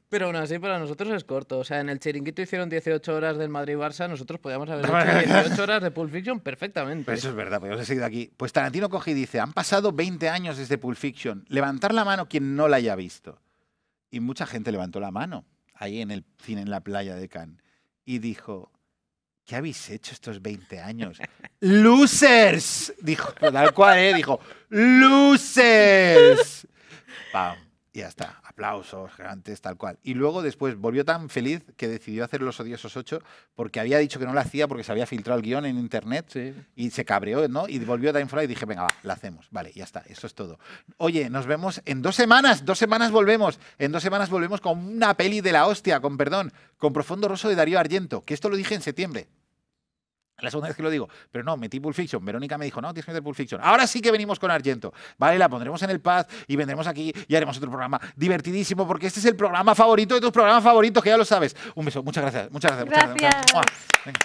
Pero aún así para nosotros es corto. O sea, en el chiringuito hicieron 18 horas del Madrid-Barça, nosotros podíamos haber hecho 18 horas de Pulp Fiction perfectamente. Pero eso es verdad, podemos haber seguido aquí. Pues Tarantino coge y dice, han pasado 20 años desde Pulp Fiction. Levantar la mano quien no la haya visto. Y mucha gente levantó la mano ahí en el cine en la playa de Cannes. Y dijo, ¿qué habéis hecho estos 20 años? ¡Losers! Dijo, tal cual, ¿eh? Dijo, ¡Losers! Pam. Y ya está. Aplausos gigantes, tal cual. Y luego después volvió tan feliz que decidió hacer Los Odiosos 8 porque había dicho que no lo hacía porque se había filtrado el guion en internet Sí. y se cabreó, ¿no? Y volvió a Time Fly y dije, venga, va, la hacemos. Vale, ya está, eso es todo. Oye, nos vemos en dos semanas, dos semanas volvemos. En dos semanas volvemos con una peli de la hostia, con perdón, con Profundo Rosso de Darío Argento, que esto lo dije en septiembre. La segunda vez que lo digo, pero no, metí Pulp Fiction. Verónica me dijo, no, tienes que meter Pulp Fiction. Ahora sí que venimos con Argento. Vale, la pondremos en el pad y vendremos aquí y haremos otro programa divertidísimo porque este es el programa favorito de tus programas favoritos, que ya lo sabes. Un beso, muchas gracias, muchas gracias. muchas muchas Gracias. Venga.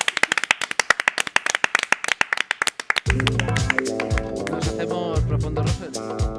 Nos hacemos profundos roses.